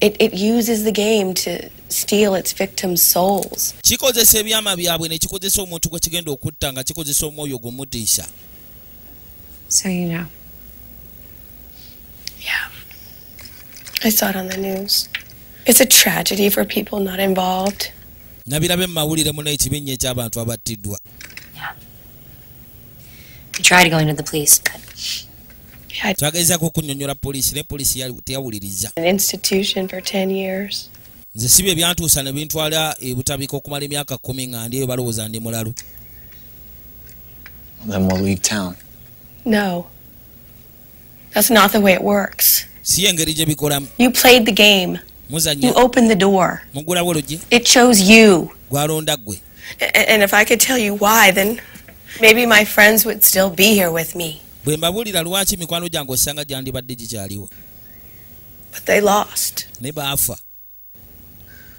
It, it uses the game to steal its victims' souls. kikozesa ebyama byabwe ne kikozesa omuntu gwe kigenda okutta nga kikozesa omwoyo gwemutiisa So you know. Yeah. I saw it on the news. It's a tragedy for people not involved. nabirabe mu mawulire muna ekibinnya eky'abantu abattiddwa We tried going to the police, but twagezaako okunnyonnyola poliisi naye poliisi yali- teyawuliriza An institution for 10 years. nze si bye byantuusa ne bintwala ebutabika okumala emyaka kumi nga ndi eyo balowooza ndi mulalu Then we'll leave town. No. That's not the way it works. si engeri gye bikolamu You played the game. You muzannya opened the door. It chose you. gwalonda ggwe A- And if I could tell you why, then maybe my friends would still be here with me. bwe mbabuulira lwaki mikwano gyange osanga gyandibadde gikyaliwo But they lost. naye baafa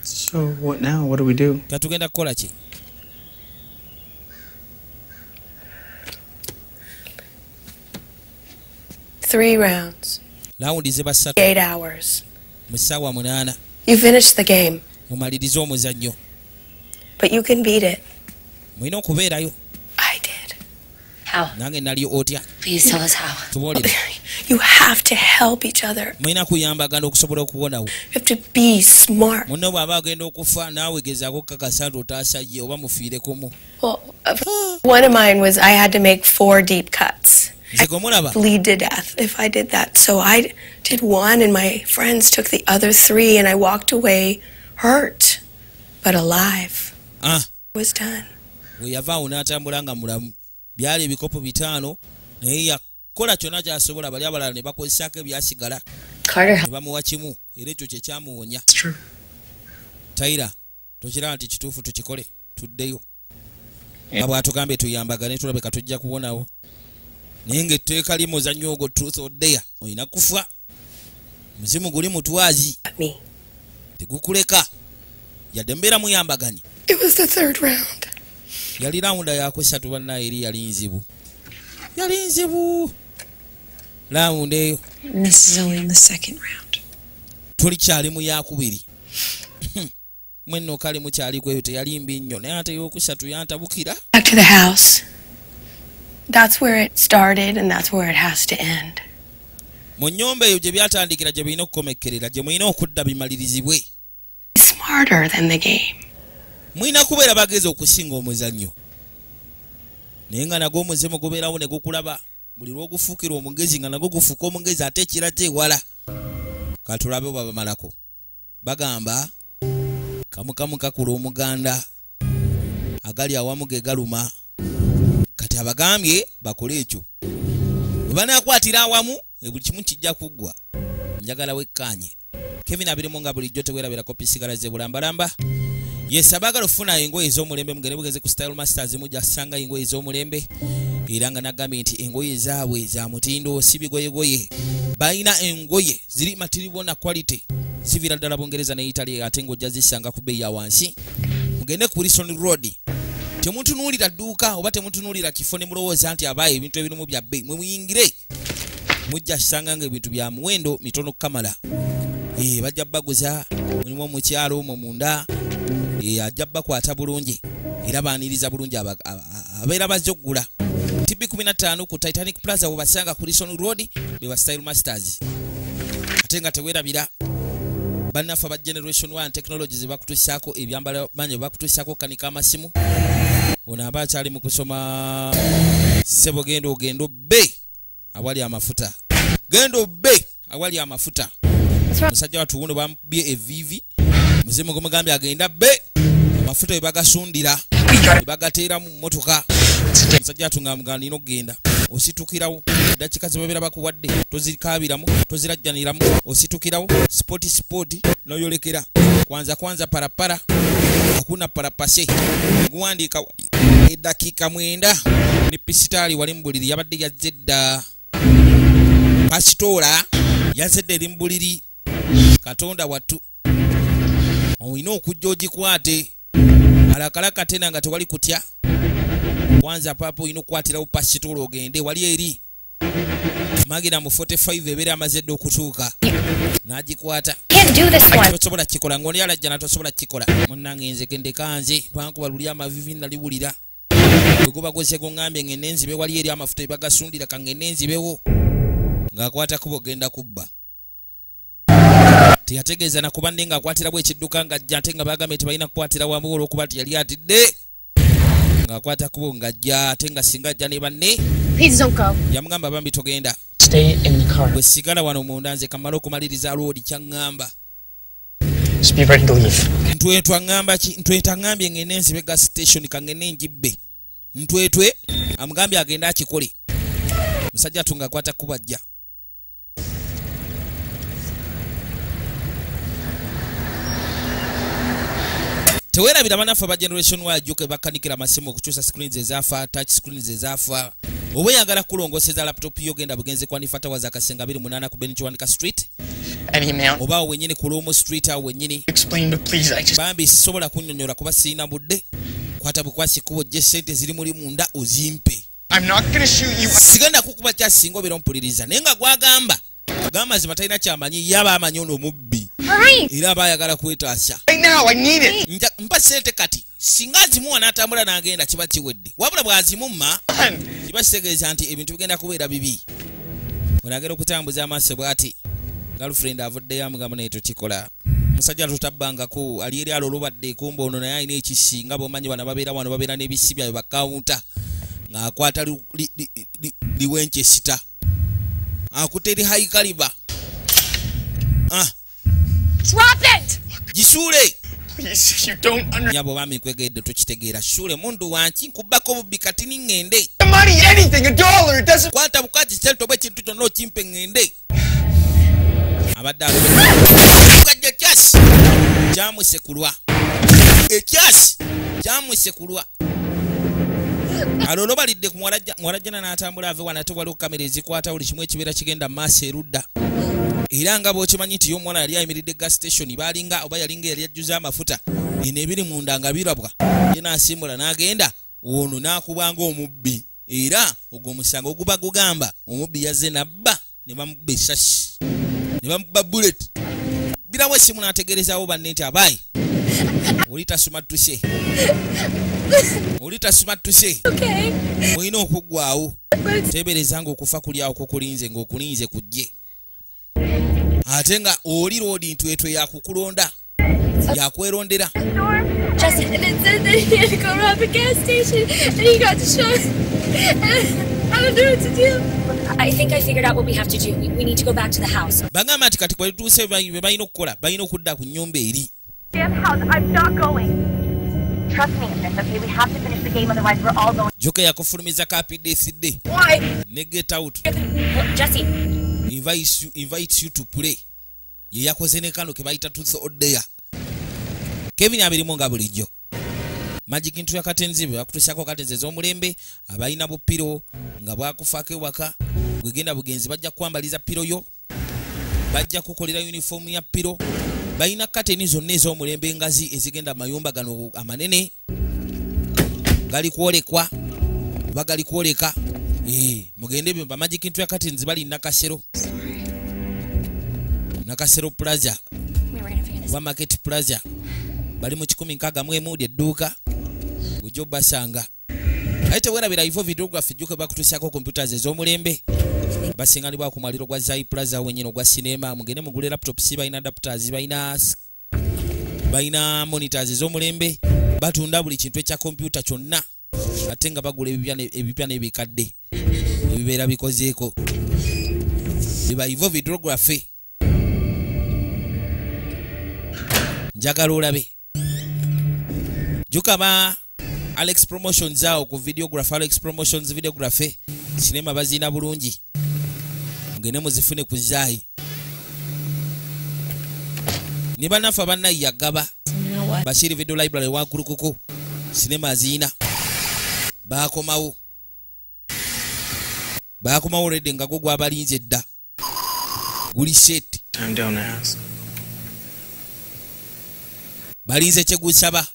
So what now? What do we do? kukola ki Three rounds, lawundi ziba ssatu eight hours. Mu ssaawa munaana You finished the game, mumalirize omuzannyo but you can beat it. mulina okubeerayo how? nange nali otya Please tell us how. tubuulire You have to help each other. mulina kuyambagana okusobola okuwonawo You have to be smart. munno bw'aba agenda okufa naawe gezaako okukakasa nti otaasa ye oba mufiire kumu Well, uh, one of mine was I had to make four deep cuts. Nze bleed to death if I did that. So I did one, and my friends took the other three, and I walked away hurt, but alive. Ah. It was done. bwe yava awo n'atambula nga mulamu byali ebikopo bitaano naye yakola kyonna kyasobola bali abalala ne bakozesako ebyasigala Carter ne bamuwa kimu era ekyo kye kyamuwonya tayira tokiraba nti kituufu tukikole tuddeyo nga bwatugambye tuyambagane tulabeka tujja kuwonawo naye ngaetteeka limuzannyo ogwo truth odeya olina kufa. Muzimu guli mutwazi tegukuleka. Yadde mbeera muyambaganye It was the third round. yali rawunda yakwesatu bannaye eri yali nzibu. Yali nzibu. Rawunda eyo. And this is only in the second round. tulikyali mu yakubiri mwenno kale mukyaliku eyo teyali mbi nnyo. Naye ate eyokusatu yantabukira Back to the house. That's where it started, and that's where it has to end. mu nnyumba eyo gye byatandikira gye birina okukomekkerera gye mulina okudda bimalirizibwe Smarter than the game. mulina kubeera bagezi okusinga omuzannyo naye nga nagwo omuzimu gubeerawo ne gukulaba buli lw'ogufuukira omugezi nga nagwo gufuuka omugezi ate ekirate ewala katulabe babamalako bagamba kamukamu kakula omuganda agali awamu ge galuma kati abagambye bakole ekyo. Bwe banaakwatira awamu buli kimu kijja kuggwa njagala wekkaanye kevin abirimu nga bulijjo teweeraberako pisigala ze bulambalamba. Yes abaagala okufuna engoye ez'omulembe mugende bugeze ku style masters mujja kusanga engoye ez'omulembe. Era nga nagambye nti engoye zaabwe za mutindo si bigoyegoye. Balina engoye ziri matiribona quality. Zivira ddala bungereza ne italy ate ng'ojja zisanga ku bbeeyi ya wansi. Mugende ku wilson road temutunuulira dduuka oba temutunuulira kifo ne mulowooza nti abaayo ebintu ebirimu bya bbeeyi mwe muyingire. Mujja kusanga nga ebintu bya muwendo mitono kamala Eh, bajja baguza mulimu omukyalo omwo munda Eh, ajja bakwata bulungi era baaniriza bulungi abeera bazze oggula tb 15 ku titanic plaza webasanga ku lison road be ba style masters ate nga teweerabira bannaffe aba generation 1 technologies bakutuusaako ebyambalo manye bakutuusaako kanika amasimu. Ono aba akyali mu kusoma sebo genda ogenda obbe awali amafuta. Genda obbe awali amafuta. Musajja watu wuno bamubye evivi muzimu gumugambye agenda bbe amafuta webagasundira webagateera mu motoka musajja watu nga mugamba nina okgenda ositukirawo. Eddakiika zebabeera bakuwadde tozikabiramu tozirajjaniramu ositukirawo. Sipoti sipoti noyolekera kwanza kwanza parapara. Hakuna parapase. Guwandiika eddakiika mwenda. Ne pisitaali wali mu buliri yabadde yazze dda. Pasitoola yazedde eri mu buliri. Katonda wattu. Olina okujja ogikwate. Alakalaka tena nga tewali kutya kwanza papa olina okukwatirawo pasitoola ogende wali eri? Magina mu 45 ebeera amaze dde okutuuka. N'agikwata. Tosobola kikola? Ngaoli alajja natosobola kikola? Munange nze gendekanze bankuba luli amavivi naliwulira bwegubagoze guŋambye ngende nzibe wali eri amafuta ebagasundira kangende nzibewo ng'akwata kuba ogenda kubba. Teyategeeza nakuba nne ng'akwatirawo ekidduka ng'ajja ate nga bagambye tebalina kukwatira wamu olwokuba nti yali atidde ng'akwata kubo ng'ajja ate nga singa ajja ne banne Please don't go. yamugamba bambi togenda Stay in the car. bwe sigala wano munda nze kamale okumaliriza loodi kyaŋŋamba Just be ready to leave. ntwetwe aŋŋamba ki ntwetwe aŋŋambye ngende nzibe gas station kangende njibbe ntwetwe amugambye agende akikole musajja atu ng'akwata kubajja teweerabira banaffe aba generation wajjuke bakanikira amasimu okukyusa screens ezaafa touch screens ezaafa oba oyagala kulongoseza laptop yo genda bugenze kwanifa tawa za kasenga 28 ku benikiwanika street. Oba wenyini ku lumu street awo wenyini. Bambi sisobola kunnyonnyola kuba siina budde. Kwata bukwasi kuba ojje sente ziri muli munda ozimpe sigenda kukuba kyasinga obeera ompuliriza naye nga gwagamba. Agamba mazima talina kyamanyi yaba amanyi ono omubbi era aba ayagala kwetaasa mpa sente kati singa azimuwa n'atambula n'agenda kiba kiwedde. Wabula bw'azimumma kiba kitegeeza nti ebintu bigenda kubeera bibi. Onagenda okutambuza amaaso bw'ati galfriend avuddeyo amugamba naye tukikola musajja tutabbangako ali eri alolobadde ekumba ono naye alina ekisinga bomanyi bano babeera wano babeera n'ebisi byabwe bakawunta ng'akwata liwenkesita akutte eri haikaliba Ah, Drop it! gisuule. Please, you don't under- nyabo bami nkwegedde tokitegeera. Shuule mundu wanki nkubbako bubbi kati ni ŋŋende. The money, anything, a dollar, it doesn't. kwata bukati kyali toba ekintu kyonna okimpe ŋŋende. Abadde alugadde ekyasi kyamusekulwa ekyasi kyamusekulwa alolo balidde ku mwalajjana n'atambula ave wana ate waliwo kamera ezikwata buli kimu ekibeera kigenda mu maaso erudda era nga bw'okimanyi nti ye omuwala yali ayimiridde gas station baalinga oba yalinga yali ajjuza amafuta eno ebiri munda nga birabwa. Ye n'asimbula n'agenda ono n'akubanga omubbi era ogwo omusango oguba gugamba omubbi yazze nabba ne bamubba esasi ne bamubba bullet. Birawo essimu n'ategeerezaawo banne nti abaayi oli tasumattuse oli tasumattuse olina okuggwawo teebereza ngaokufa kuli awo kukulinze ng'okulinze kujje ate nga oli roodi ntwetwe yakukulonda yakwerondera bagamba nti kati kwetuuse be balina okukola balina okudda ku nnyumba eri Damn house, I'm not going. Trust me in this, okay? We have to finish the game, otherwise we're all going. joka yakufulumiza kapidde esidde Why? ne get out Jesse, invites you, invites you to play ye yakoze ne kano ke bayita or dare. Kevin abirimu nga bulijjo. Magic ntu ya katenzi bwe bakutusyako katenzi ez'omulembe abalina bupiro nga bwakufaako ewaka bwegenda bugenzi bajja kukwambaliza piro yo bajja kukolera yunifoomu ya piro balina kateni zonna ez'omulembe engazi ezigenda mu mayumba gano amanene gali kwolekwa oba gali kwoleka mugende byo bamagic ntu ya katenzi bali nakasero. Nakasero plaza. Oba market plaza. Bali mu kikumi nkaaga mu emu lyedduuka ojja obbasanga aye tewerabira ifo videography jjuke bakutusyako computers ez'omulembe. Basinganibwa ku mwaliro gwa zai plaza wenyini ogwa sinema mugende mugule laptops balina adapters balina balina monitors ez'omulembe. Batunda buli kintu ekya kompyuta kyonna ate nga bagula ebipya ne- ebipya n'ebikadde ebibeera bikozeeko. Biba ivo videography njagala olabe. Jukaba alex promotions awo ku videography alex promotions videography sinema bazina bulungi. Mugende muzifune ku zaayi. Ne banafe abannayi yagaba bashiri video library wankulukuku sinema ziina bakomawo. Bakomawo redde nga gwo gwabalinze dda. Guli set. Time don't ask. balinze kyegusaba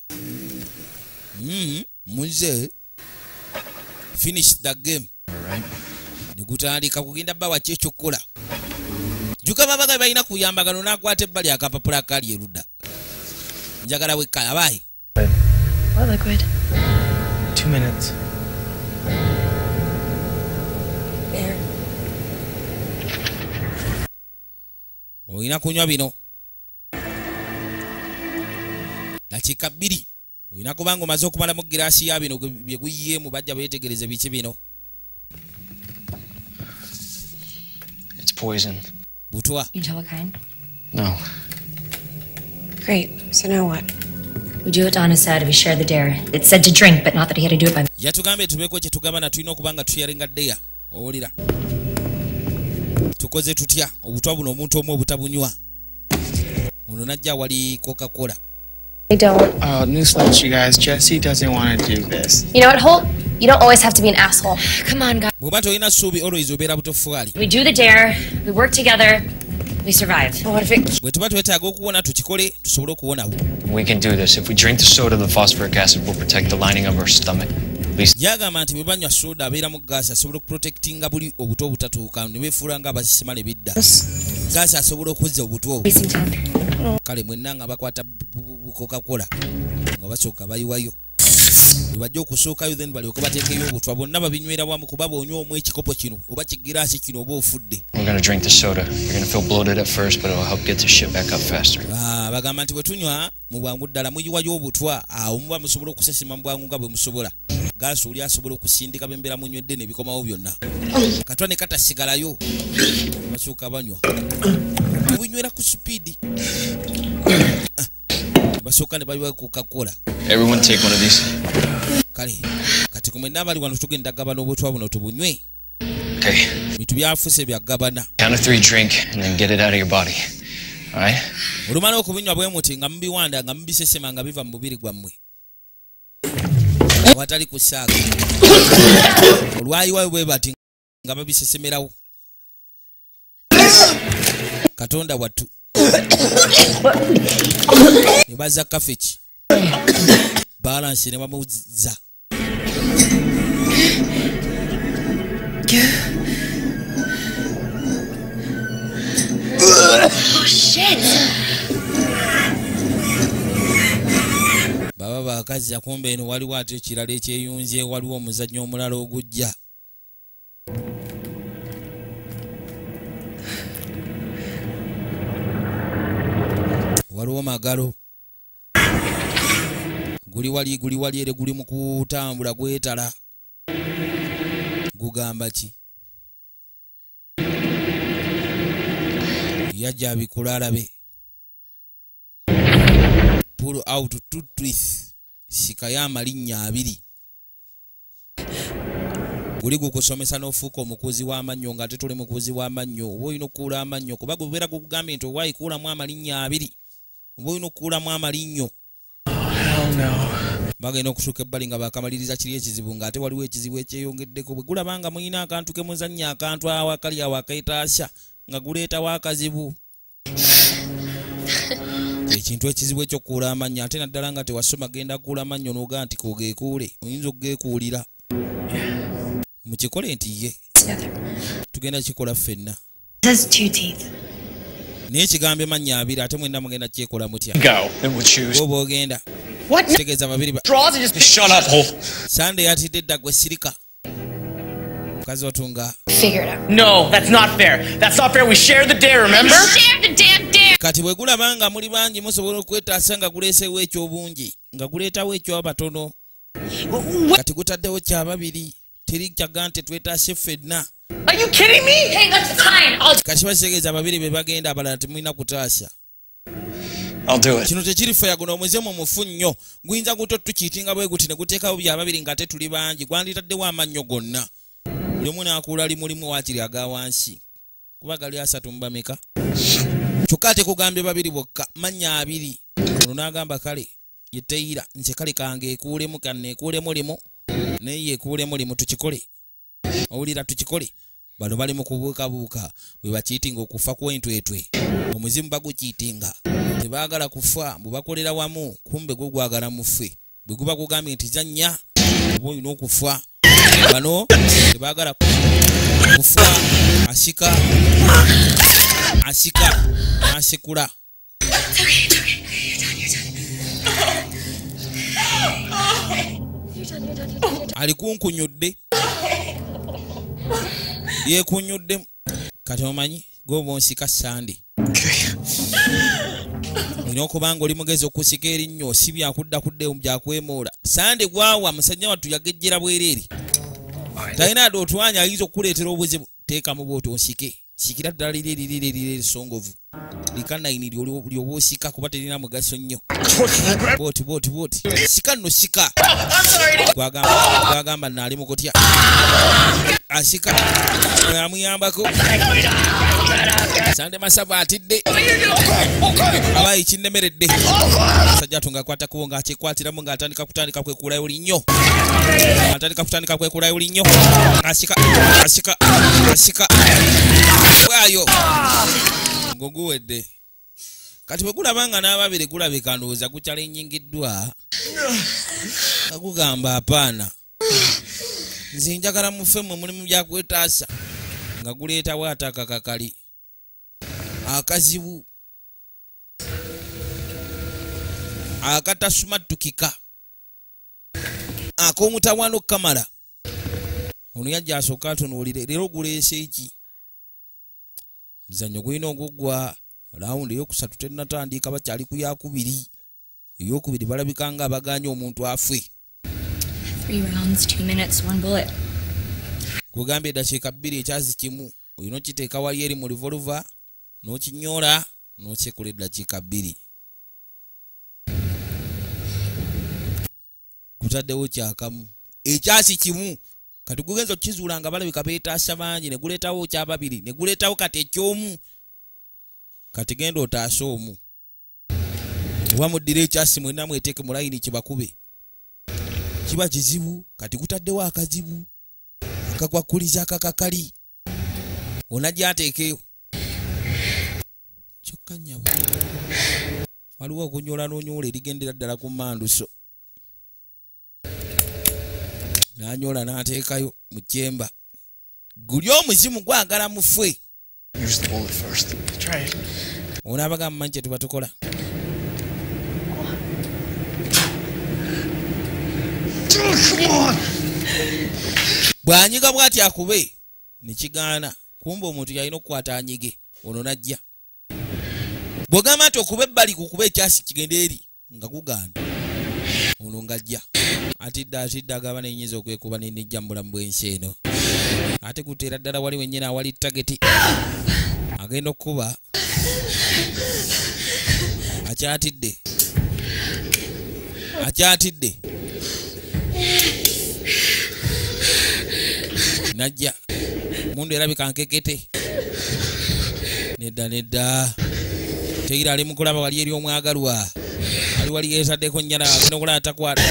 mm, muze. Finish the game. Negutandika kugenda bawa ki ekyokukola juka babaga balina kuyambagano nakwata ebbali akapapula akali erudda njagala wekka minutes. olina kunywa bino dakiika bbiri olina kubanga omaze okumalamu giraasi ya bino bye guyiyeemu bajja beetegereze biki bino It's poison. butwa you tell what kind? No. Great. So now what? We do what Donna said. We share the dare. It said to drink, but not that he had to do it by yatugambye tubeeko kye tugamba tulina okuba nga tuyaringa ddeya owulira tukoze tutya obutwa buno omuntu omu obutabunywa ono najja wali coca cola I don't. Uh, oh, newsflash, you guys. Jesse doesn't want to do this. You know what, Holt? You don't always have to be an asshole. Come on, guys. bw'oba tolina ssuubi always obeera butofuwaali We do the dare. We work together. Bwe tuba twetaaga okuwona tukikole tusobole okuwonawo We can do this. If we drink the soda, the phosphoric acid will protect the lining of our stomach. At least yagamba nti bwe banywa soda abeeramu gaasi asobola okuprotectinga buli obuto obutatuuka ne beefuula nga abazisimala ebidda gaasi asobola okuzza obuto obwo. Kale mwenna nga bakwata bukokakola nga basooka bayiwayo webajja okusookayo then balyoke bateekeyo obutwa. Bonna babinywera wamu kuba bwonywa omu ekikopo kino oba kigiraasi kino oba ofudde. We're gonna drink the soda. You're gonna feel bloated at first, but it'll help get the shit back up faster. Ah, bagamba nti bwe tunywa mu bwangu ddala muyiwayo obutwa. Awo muba musobola okusesima mu bwangu nga bwe musobola. Gaasi oli asobola okusindika bembeera munywedde nebikomawo byonna. Katwa ne katasigalayo. Basooka banywa. Obunywera ku supiidi basooka ne babiwa ku kakola Everyone take one of these. kale kati kumwenna abali wano tugenda gabana obutwa buno tubunywe. Bintu byafuse right? olumala okubinywa bwe muti nga mubiwanda nga mubisesema nga biva mu mubiri gwammwe. Awatali kusaaga olwayiwayo bwe bati nga babisesemerawo katonda wattu ne bazza kafeki balansi ne bamuzza baba bakazza kumbe eno waliwo ate ekirala ekyeyunze waliwo omuzannyo omulala ogujja waliwo magalo. Guli wali guli wali ere guli mu kutambula gwetala. Gugamba ki? Yajja abikula alabe. Pull out two teeth sikayo amalinnya abiri. Guli gukusomesa n'ofuuka omukuzi w'amannyo nga ate tuli mukuzi w'amannyo. Oba olina okukuula amannyo kuba gubeera gukugambye nti owaayikuulamu amalinnya abiri oba olina okukuulamu amalinnyo. Bagenda okutuuka ebbali nga bakamaliriza kiri ekizibu ng'ate waliwo ekizibu ekyeyongeddeko. Bwe gulaba nga mulina akantu ke muzannya akantu awakali awo akeetaasa nga guleetawo akazibu ekintu ekizibu ekyokuula amannya ate naddala nga tewasoma genda kuula amannyo n'ogaa nti kogeekuule oyinza okugeekuulira. Mukikole nti ye. Tugenda kikola ffenna. Says two teeth. Naye kigambo emannya abiri ate mwenna mugenda kyekola mutya oba ogenda What? tegeeza babiri hole. sande yatidde edda gwe sirika mukazi watunga Figure it out. No, that's not fair. That's not fair. We share the day, remember? Share the damn dare! kati bwe gulaba nga muli bangi musobola okwetaasa nga guleesewo ekyobungi nga guleetawo ekyabatono kati gutaddewo kyababiri teri kyaga nti twetaase ffenna Are you kidding me? Hey, that's fine. I'll kati basegeeza ababiri be bagenda abalala temulina kutaasa. I'll do it. kino tekiri feya guno omuzimu mufu nnyo. Guyinza guto tukiitinga bwe guti ne guteekawo byababiri nga te tuli bangi. Gwanditaddewo amannyo gonna. Buli omu n'akuula limulimu waakiri aga wansi. Kuba gali asatu mubameka kyokka ate kugambye babiri bokka mannya abiri. Ono n'agamba kale yeteyira nze kale kange ekuulemu kanneekuulemu limu. Naye yeekuulemu limu tukikole. Owulira tukikole bano bali mu kubuukabuuka bwe bakiitinga okufa kwentwetwe. Omuzimu bagukiitinga. Tebaagala kufa bwe bakolera wamu kumbe gwe gwagala mufe bwe guba gugambye nti zannya oba olina okufa. Bano tebaagala kufa. Asika asika n'asikula ali kunkunyudde yeekunyudde kati omanyi gwoba onsika sande. Olina okuba nga oli mugezi okusika erinnyo si byakuddakudde byakwemoola. Sande gwawa musajja wattu yagejjera bwereeri talina ade otwanya ayinza okukuleetera obuzibu. Teekamu bwoti onsike. Sikira ddala liri eririri erisongovu likanayini lyoba osika kuba terina mugaso nnyo. Bwoti bwoti bwoti sika nno sika. Gwagamba- naali mukutya asika oyo amuyambako. Sande masava atidde. Abayi kinnemeredde. Sajja atunga akwata kubo ng'akikwatiramu ng'atandika kutandika kwekulayo linnyo atandika kutandika kwekulayo linnyo asika asika asika bwayo ngoguwedde kati bwe gulaba nga n'ababiri gulabika ndowooza gukyalinnyingiddwa nga gugamba apaana nze njagala mufe mwe mulimu byakwetaasa. Nga guleetawo ate akakakali akazibu akatasumattukika ak'omutawaana okukamala ono yajja asooka atunuulire leero guleese eki muzannyo gulina oguggwa lawundi eyokusatu tennatandika bakyali ku yakubiri. Eyokubiri balabika nga abaganye omuntu afe kugambye eddakiika bbiri ekyazi kimu olina okiteeka wali eri mu revolver n'okinyola n'okyekola eddakiika bbiri. Gutaddewo kyakamu. Ekyasi kimu kati gugenza okukizuula nga balabika beetaasa bangi ne guleetawo kyababiri ne guleetawo kati ekyomu. Kati genda otaase omu. Oba muddira ekyasi mwenna mweteeke mu layini kibakube. Kiba kizibu kati gutaddewo akazibu. Akakwakuliza akakakali. Ona gyateekeyo kyokka nyabo waliwo okunyola n'onyola erigendera ddala ku manduso nanyola n'ateekayo mu kyemba guli omuzimu gwagala muffe Use the bullet first. Try it. onaabaga mumanyi kye tuba tukola Come on! bw'anyiga bw'ati akube nekigaana kumba omuntu yalina okukwata anyige ono najja bw'ogamba nti okuba ebbali kukuba ekyasi kigenda eri nga gugaana ono ngajja atidde atidde agamba nenyinza okwekuba nenijja mu bulamu bw'ensi eno. Ate guteera ddala wali wennyini awali tageti agenda okukuba akyatidde. Akyatidde. Najja. Mundu erabika nkekete. Nedda nedda. Teira ali mukulaba wali eri omwagalwa. Ali wali yeetaddeko nyala agenda okulaba takwata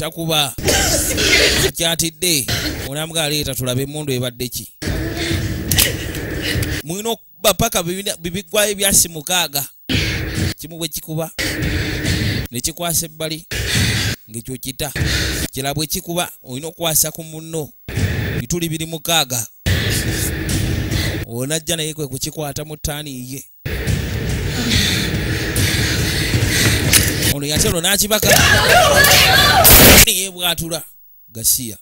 takuba akyatidde onamuga aleeta tulabe emundu ebadde ki? Mulina okuba paka bibigwayo ebyasi mukaaga kimu bwe kikuba nekikwasa ebbali ngekyo kita. Kira bwe kikuba olina okukwasa ku munno. Bituli biri mukaaga onajja naye kwe kukikwata mu ttaani ono yatero n'akibaka. Yebwatula gasiya.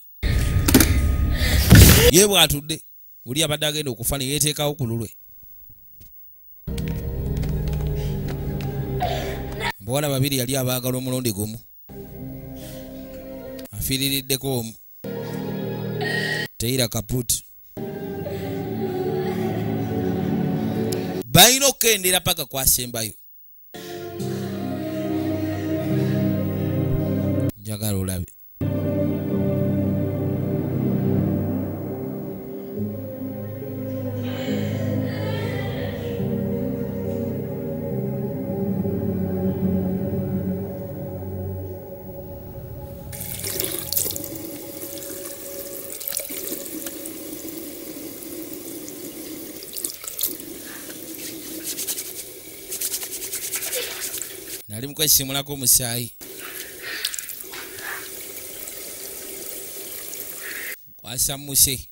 Yebwatudde oli abadde agenda okufa neyeteekawo ku lulwe. Abawala babiri yali abaagala omulundi gumu. Afiiririddeko omu. Teira kaput. Balina okukendera paka kwasembayo njagala olabe. Nali mukwesimulako omusaayi kwasammuse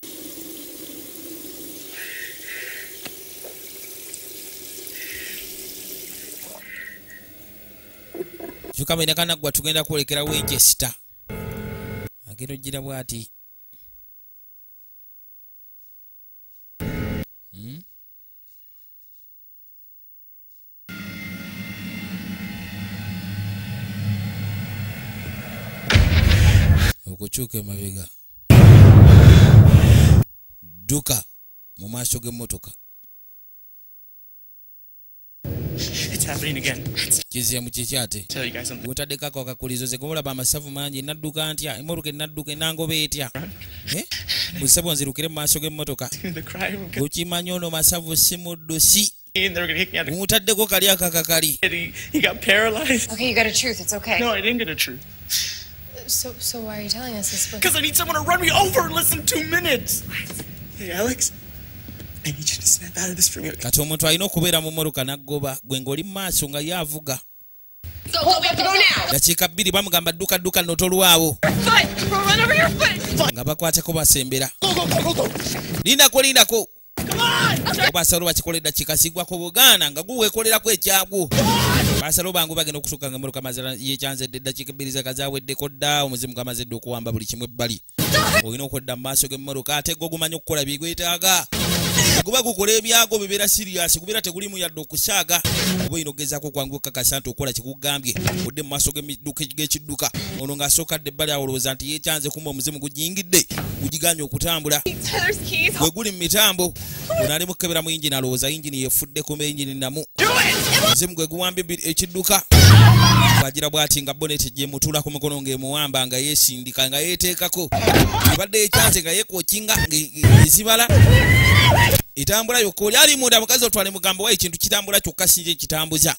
kyukamanyakanaggwa tugenda kwolekera winchester agenda ogira bwati? Hmm? okukyuka emabega dduka mu maaso g'emmotoka It's happening again. kiziemu kikyate Tell you guys something. gutaddeko ako akakulizo ze gobulaba amasavu mangi nadduka ntya emmotoka enadduka enangoba etya Eh? busebo nzirukire mu maaso g'emmotoka The cry room. gukimanyi ono masavu si kali akakakali the he, he got paralyzed. Okay, you got a truth. It's okay. No, I didn't get a truth. So, so why are you telling us this? Because I need someone to run me over in less than two minutes. Hey, Alex. I need you to snap out of this for me. kati omuntu alina okubeera mu mmotoka naggoba gwe ng'oli mu maaso nga ye avuga Go, go, we have to go now. dakiika bbiri bamugamba dduka dduka your foot. nga bakwateko basembera lindako lindako basalo bakikola eddakiika sigwako bugaana nga guweekolerako ekyagwo basalo bangu bagenda okutuuka nga emotoka mazala yekyanzedde eddakiika ebbiri zakazaweddeko dda omuzimu gamazedde okuwamba buli kimu ebbali. Olina okwedda mu maaso g'emmotoka ate go gumanyi okukola bigwetaaga. Guba gukola ebyago bibeera siriyasi kubeera tegulimu yadde okusaaga oba oyina ogezaako kwangu okakasa nti okola kikugambye odde mu maaso g'ekidduka. Ono ng'asooka dde ebbali awolowooza nti yeekyanze kumba omuzimu gugiyingidde gugigambye okutambula. Bwe guli mu mitambo ono ali mukebera mu yingini alowooza yingini yefudde kuma yingini namu omuzimu gwe guwambye ebi- ekidduka. Bwagira bwati nga boneti gyemutula ku mukono ng'emuwamba nga yeesindika nga yeeteekako. Ebadde ekyanze nga yeekwokinga ng'ezibala etambula yokka oli ali munda mukazi otwale mugambo wa ekintu kitambula kyokka sinje kitambuza.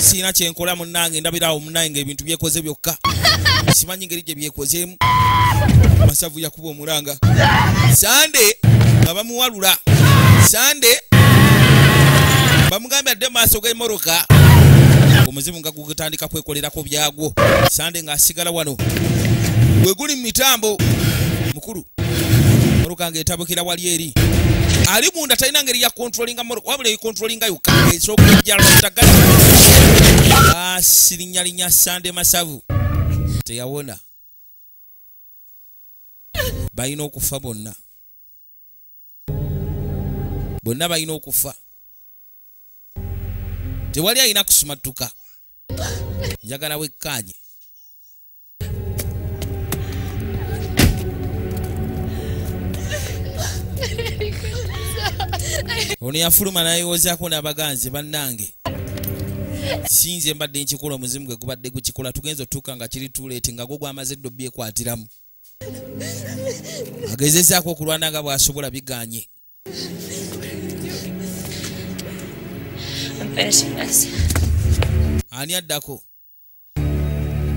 Siina kyenkola munnange ndabirawo munnange ngaebintu byekoze byokka. Simanyi ngeri gye byekozeemu. Masavu yakuba omulanga. Sande nga bamuwalula. Sande bamugambye adde maaso g'emoroka omuzimu nga gugutandika kwekolerako byagwo. Sande ng'asigala wano. Bwe guli mu mitambo mukulu moroka ng'etabukira wali eri ali munda talina ngeri ya kontrolinga moroka wabula ekontrolinga yokka ekyokujjalotagala asirinyalinya sande masavu. Teyawona. Balina okufa bonna. Bonna balina okufa. Tewali alina kusumattuka njagala wekkaanye ono yafuluma nayewozaako n'abaganzi bannange. Sinze mbadde nkikola omuzimu gwe gubadde gukikola. Tugenza otuuka nga kiri tuleeti nga gwo gwamaze eddo byekwatiramu. Agezezaako okulwana nga bw'asobola biganye. Ani addako?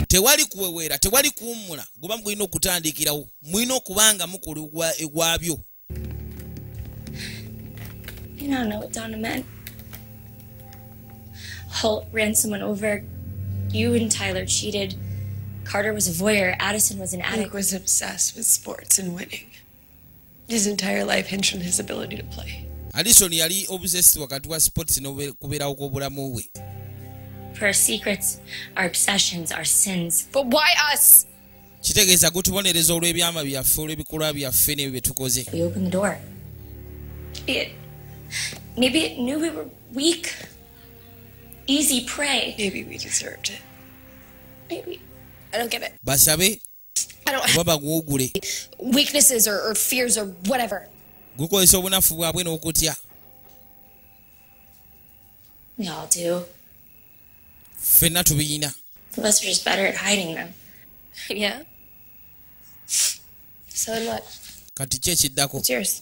Tewali kuweweera tewali kuwummula. Guba mulina okutandikirawo mulina okubanga mukola egwa- egwabyo You don't know what Donna meant. Holt ran someone over. You and Tyler cheated. Carter was a voyeur. Addison was an addict. Luke was obsessed with sports and winning. His entire life hinged on his ability to play. alison yali obsessed wakati wa sports n'okubeerawo kw'obulamu bwe For our secrets, our obsessions, our sins. But why us? kitegeeza gutubonereza olw'ebyama byaffe olw'ebikolwa byaffe n'ebyo bye tukoze We opened the door. It, maybe it knew we were weak. Easy prey. Maybe we deserved it. Maybe. I don't get it. basabe I don't oba baguwugule weaknesses or, or fears or whatever. gukozesa obunafu bwabwe n'okutya We all do. ffenna tubiyina Some of us are just better at hiding them. Yeah. So then what? kati ki ekiddako What's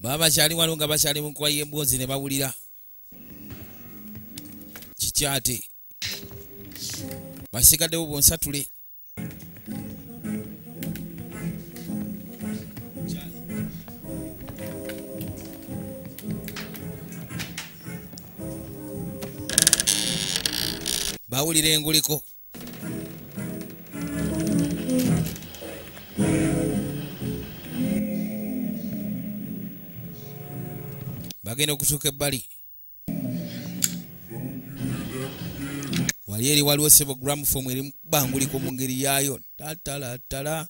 baba bakyali waliwo nga bakyali mu kwaya emboozi ne bawulira. Kikyate. Basigaddewo bonsatule. Bawulira enguliko bagenda okutuuka ebbali. Wali eri waliwo sebo gramfom eri mubanguliko mu ngeri yaayo. Tatalatala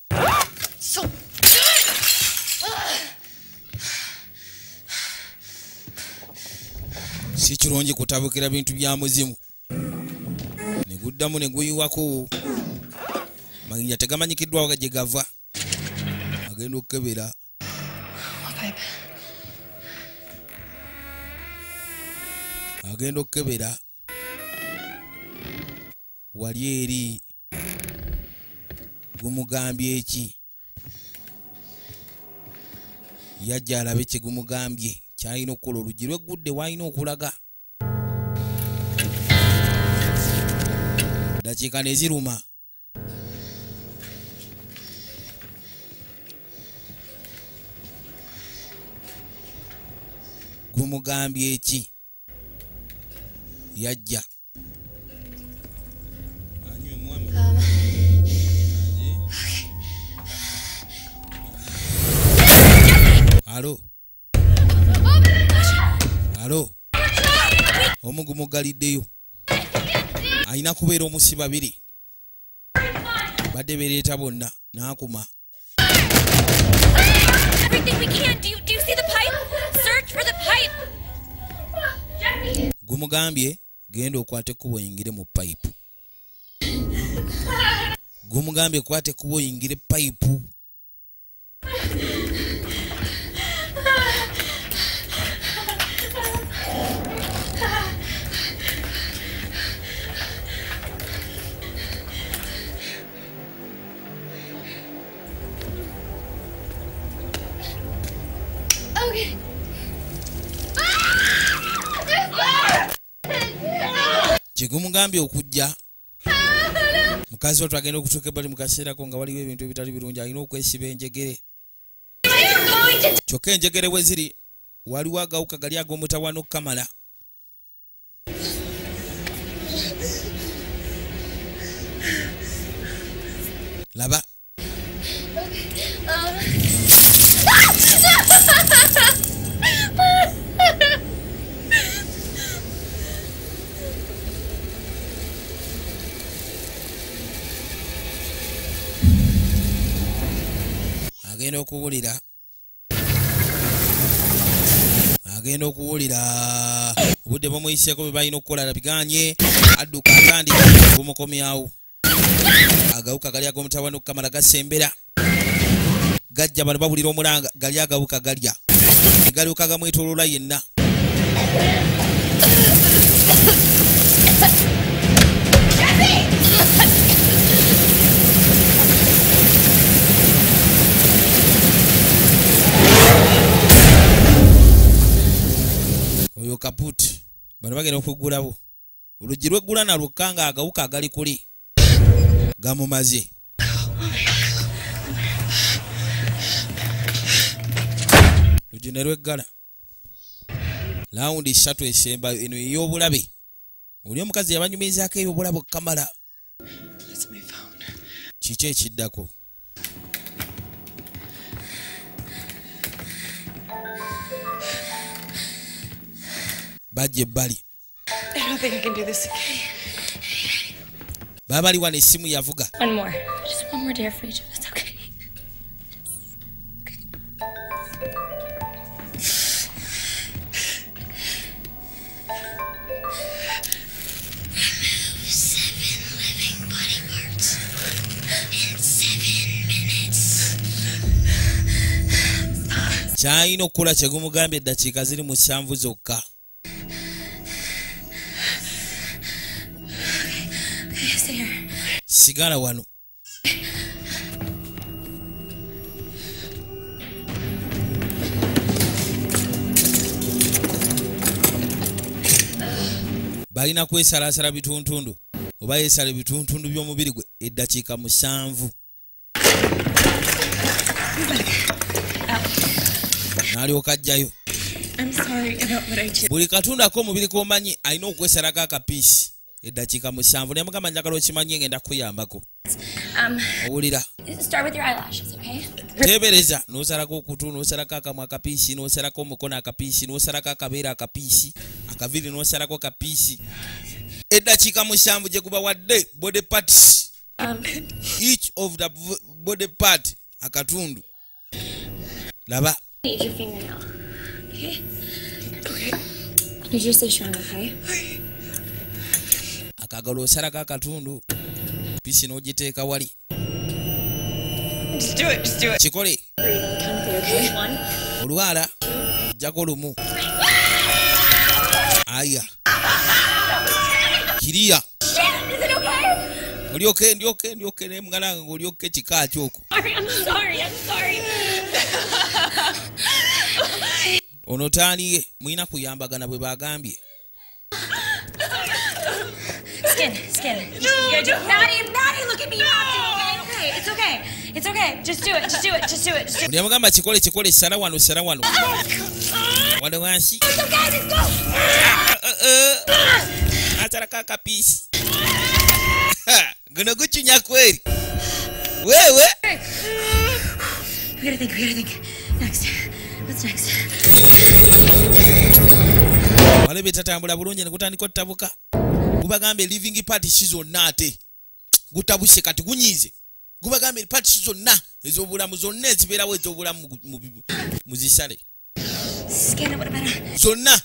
si kirungi kutabukira bintu bya muzimu. Ne guddamu ne guyiwako. Manyinya tegamanyikiddwawo gye gava. Agenda okukebera agenda okukebera wali eri gumugambye eki? Yajja alabe kye gumugambye kyalina okukola oluggi lweggudde walina okulaga. Dakiika neziruma gumugambye eki yajja. Alo alo omugumu galiddeyo alina kubeera omusi babiri. Badde bereeta bonna n'akuma. Gumugambye genda okwate ekkubo oyingire mu payipu gumugambye kwate ekkubo oyingire payipu Okay. Kyegumugambye okujja mukazi we twagenda okutuuka ebbali mu kaseerako nga waliwo ebintu ebitali birungi alina okwesiba enjegere. Kyokka enjegere bwe ziri waliwo agawuka gali ag'omutawaana okukamala laba agenda okuwulira. Agenda okuwulira. Obudde bumuyiseko bwe balina okukola labiganye adduka atandika bumukomyawo agawuka gali ag'omutawana okukamala gasembera gajja bano bawulira omulanga gali agawuka galya. Galyoka gamwetoloola yenna oyo kaputi bano bagenda okuggulawo oluggi lweggula nalwokka nga agawuka agali kuli. Gamumaze. Luggi ne lweggala lawundi ssatu esembayo eno ey'obulabe. Oli omukazi yabanyumizaako ey'obulabe okukamala kiki ekiddako this again. baba bali wano essimu yavuga. Kyalina okukola kyegumugambye eddakiika ziri mu ssanvu zokka sigala wano. Balina kwesalaasala bituntundu oba yeesala ebituntundu by'omubiri gwe eddakiika musanvu. N'alyoka ajjayo. Buli katundu ak'omubiri k'omanyi alina okwesalako akapiisi eddakiika musanvu naye mugamba njagala okimanyi ngenda kukuyambako Um, owulira start with your eyelashes, okay? teebereza n'osalako okutu n'osalako akamwa akapiisi n'osalako omukono akapiisi n'osalako akabeere akapiisi akaviri n'osalako kapiisi eddakiika musanvu gye guba wadde body parts Um, each of the body part akatundu laba need your fingernail. Okay? Okay. Need you to stay strong, okay? Akagalo osalako akatundu piisi n'ogiteeka wali. Kikole. Olwala jjako lumu aya. Kiriya. Olyoke ndyoke ndyoke nemugalanga ngaolyoke kika kyoko Sorry, I'm sorry. I'm sorry. ono taaliye mulina kuyambagana bwe bagambye Skin, skin. You're doing Maddie, Maddie, look at me, Maddie. Okay, it's okay. It's okay. Just do it. Just do it. Just do it. Just do it. sala wano sala wano wano wansi wewe We gotta think. We gotta think. Next. What's next? wale betatambula bulungi ne ottabuka gubagambye living parties zonna ate. Gutabuse kati gunyiize gubagambye parties zonna ez'obulamu zonna ezibeerawo ez'obulamu mu- mu- muzisale zonna.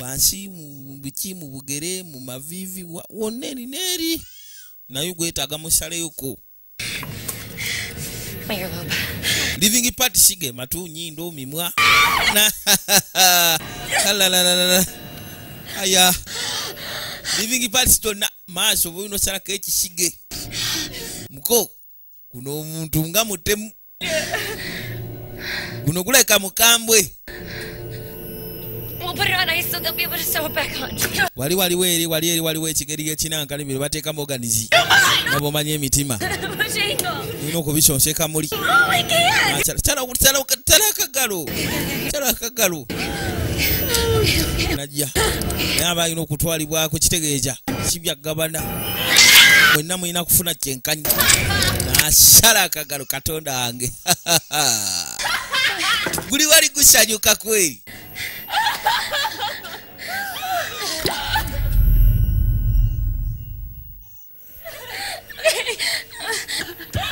Wansi mu biki mu bugere mu mavivi wa- wonna eri n'eri. Naye gwetaaga musaleyoko living parties ge matu nyindo mimwa. Na- Alalalala. aya living parties tonna maaso boyina osalako ekisige. Muko guno omuntu nga mutemu. Guno guleka mukambwe. Wali waliwo eri wali eri waliwo ekigeri gekinankalimbire bateekamu oganizi nga bwomanyi emitima. Olina okubisonseka muli. Tala akagalo. Tala akagalo najja. Naye aba alina okutwalibwako kitegeeza kibyagabana mwenna mulina kufuna kyenkanyi. Nasala akagalo katonda wange. Guli wali gusanyuka kweri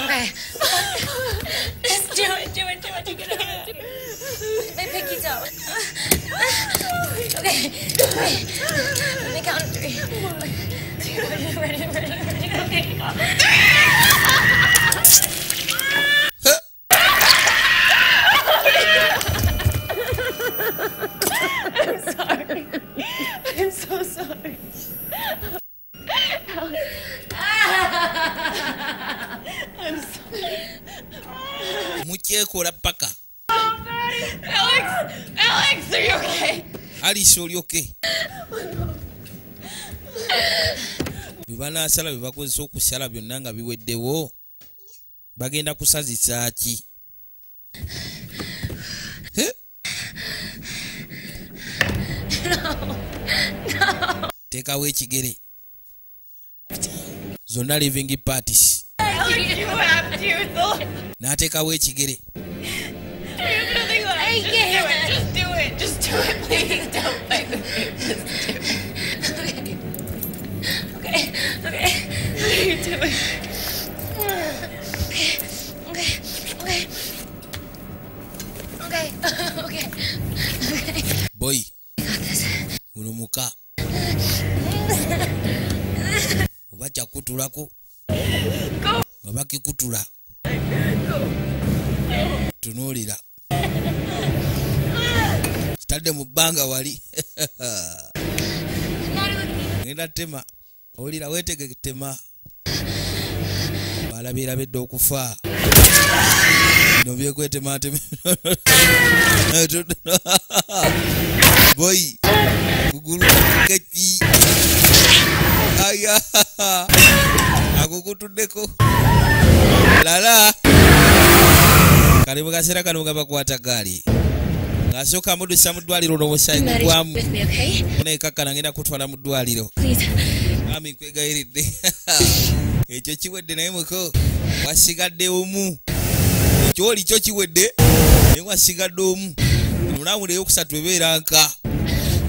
Okay. Just do it, do it, do it. Take it out. Take it. My pinky toe. Okay. Okay. Let me count to three. Ready, ready, ready. Okay. I'm sorry. I'm so sorry. I'm sorry. mukyekola paka Alex! Alex, are you okay? aliisa olyoke bwe banaasala bye bakozesa okusala byonna nga biweddewo bagenda kusazisa ki? Teekawo ekigere. Zonna living parties. You n'ateekawo ekigere do it, please. Don't fight with me. Just do it. Okay. Okay. Okay. What are you doing? Okay. Okay. Okay. Okay. Okay. boy guno muka oba kyakutulako nga bakikutula tunuulira kitadde mu bbanga wali. Genda tema owulira weetegeke tema balabirabedde okufa. Bino byekwetemateme boyi kugulu keki aya akukutuddeko. Lala. Kali mu kaseera kano nga bakwata gaali ng'asooka amuddisa mu ddwaliro okay? naekakkana ngenda kutwala mu ddwaliro. Please. ami nkwegayiridde. Ekyo kiwedde naye muko wasigadde omu. Ekyoli kyo kiwedde. Naye wasigadde omu. Lawunda eyokusatu ebeera nka.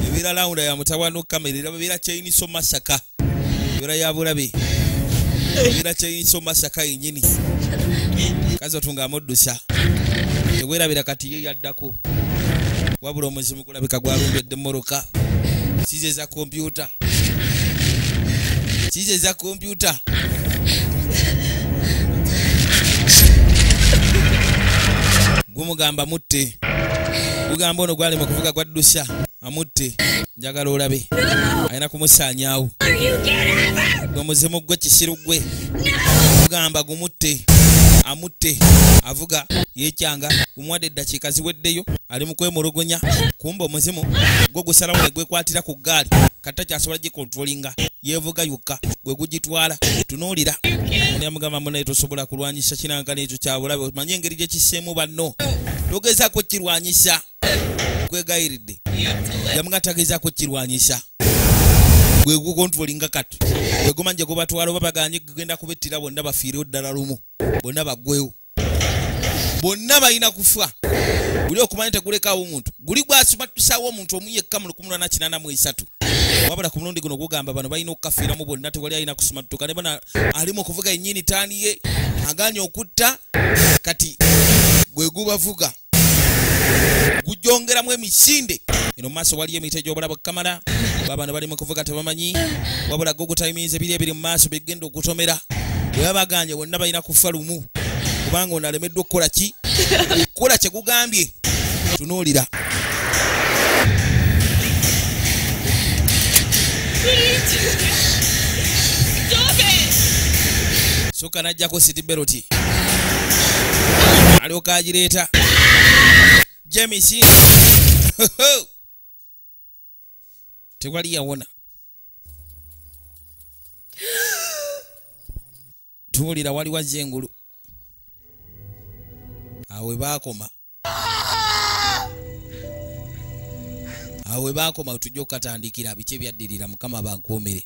Ebeera lawunda ya mutawaana kamera era bebeera kyeyiniso masaka ebeera ya bulabe. Ebeera kyeyiniso masaka yenyini kazi otunga amuddusa. Tewerabira kati ye yaddako wabula omuzimu gulabika gwalumbedde mmotoka. Sizo eza kompyuta? Sizo eza kompyuta? Gumugamba mutte. Gugamba ono gwali mu kuvuga gwaddusa amutte. Njagala olabe. Alina kumusaanyaawo omuzimu gwe kisiru gwe. Gugamba gumutte amutte avuga yekyanga gumuwadde eddakiika ziweddeyo ali mu kwemulugunya kumba omuzimu gwe gusalawo ne gwekwatira ku gaali kata kyasobola gikontrolinga yevuga yokka gwe gugitwala tunuulira. Ani amugamba munaye tosobola kulwanyisa kinankana ekyo kyabulabe omanye engeri gye kiseemu banno? Togezaako kirwanyisa. Gwegayiridde yamuga tagezaako kirwanyisa gwe gukontrolinga kati. Gwegumanye gye gubatwala oba baganye gugenda kubettira bonna bafiirewo ddala lumu. Bonna baggwewo. Bonna balina kufa. Guli okumanya tegulekawo omuntu guli gwasimatusaawo omuntu omu yekka mu 1883 wabula ku mulundi guno gugamba bano balina okukafiiramu bonna tewali alina kusimatuka ne bana alimu okuvuga ennyini taani ye aganye okutta. Kati gwe gubavuga gujongeramu emisinde. Eno mumaaso waliyo emite gy'obulabu kamala babano bali mu kuvuga tebamanyi wabula go gutayimiriza ebiri ebiri mu maaso bigenda okutomera. Bwe babaganye bonna balina kufa lumu. Kubanga ono alemeddwa okukola ki? Okukola kye gugambye tunuulira soka najjako sitibeloti alyoka agireeta. Jemisi tewali yawona. Tuwulira wali wazza engulu awe baakoma. Awe baakoma tujja okukatandikira biki ebyaddirira mukama bankuumire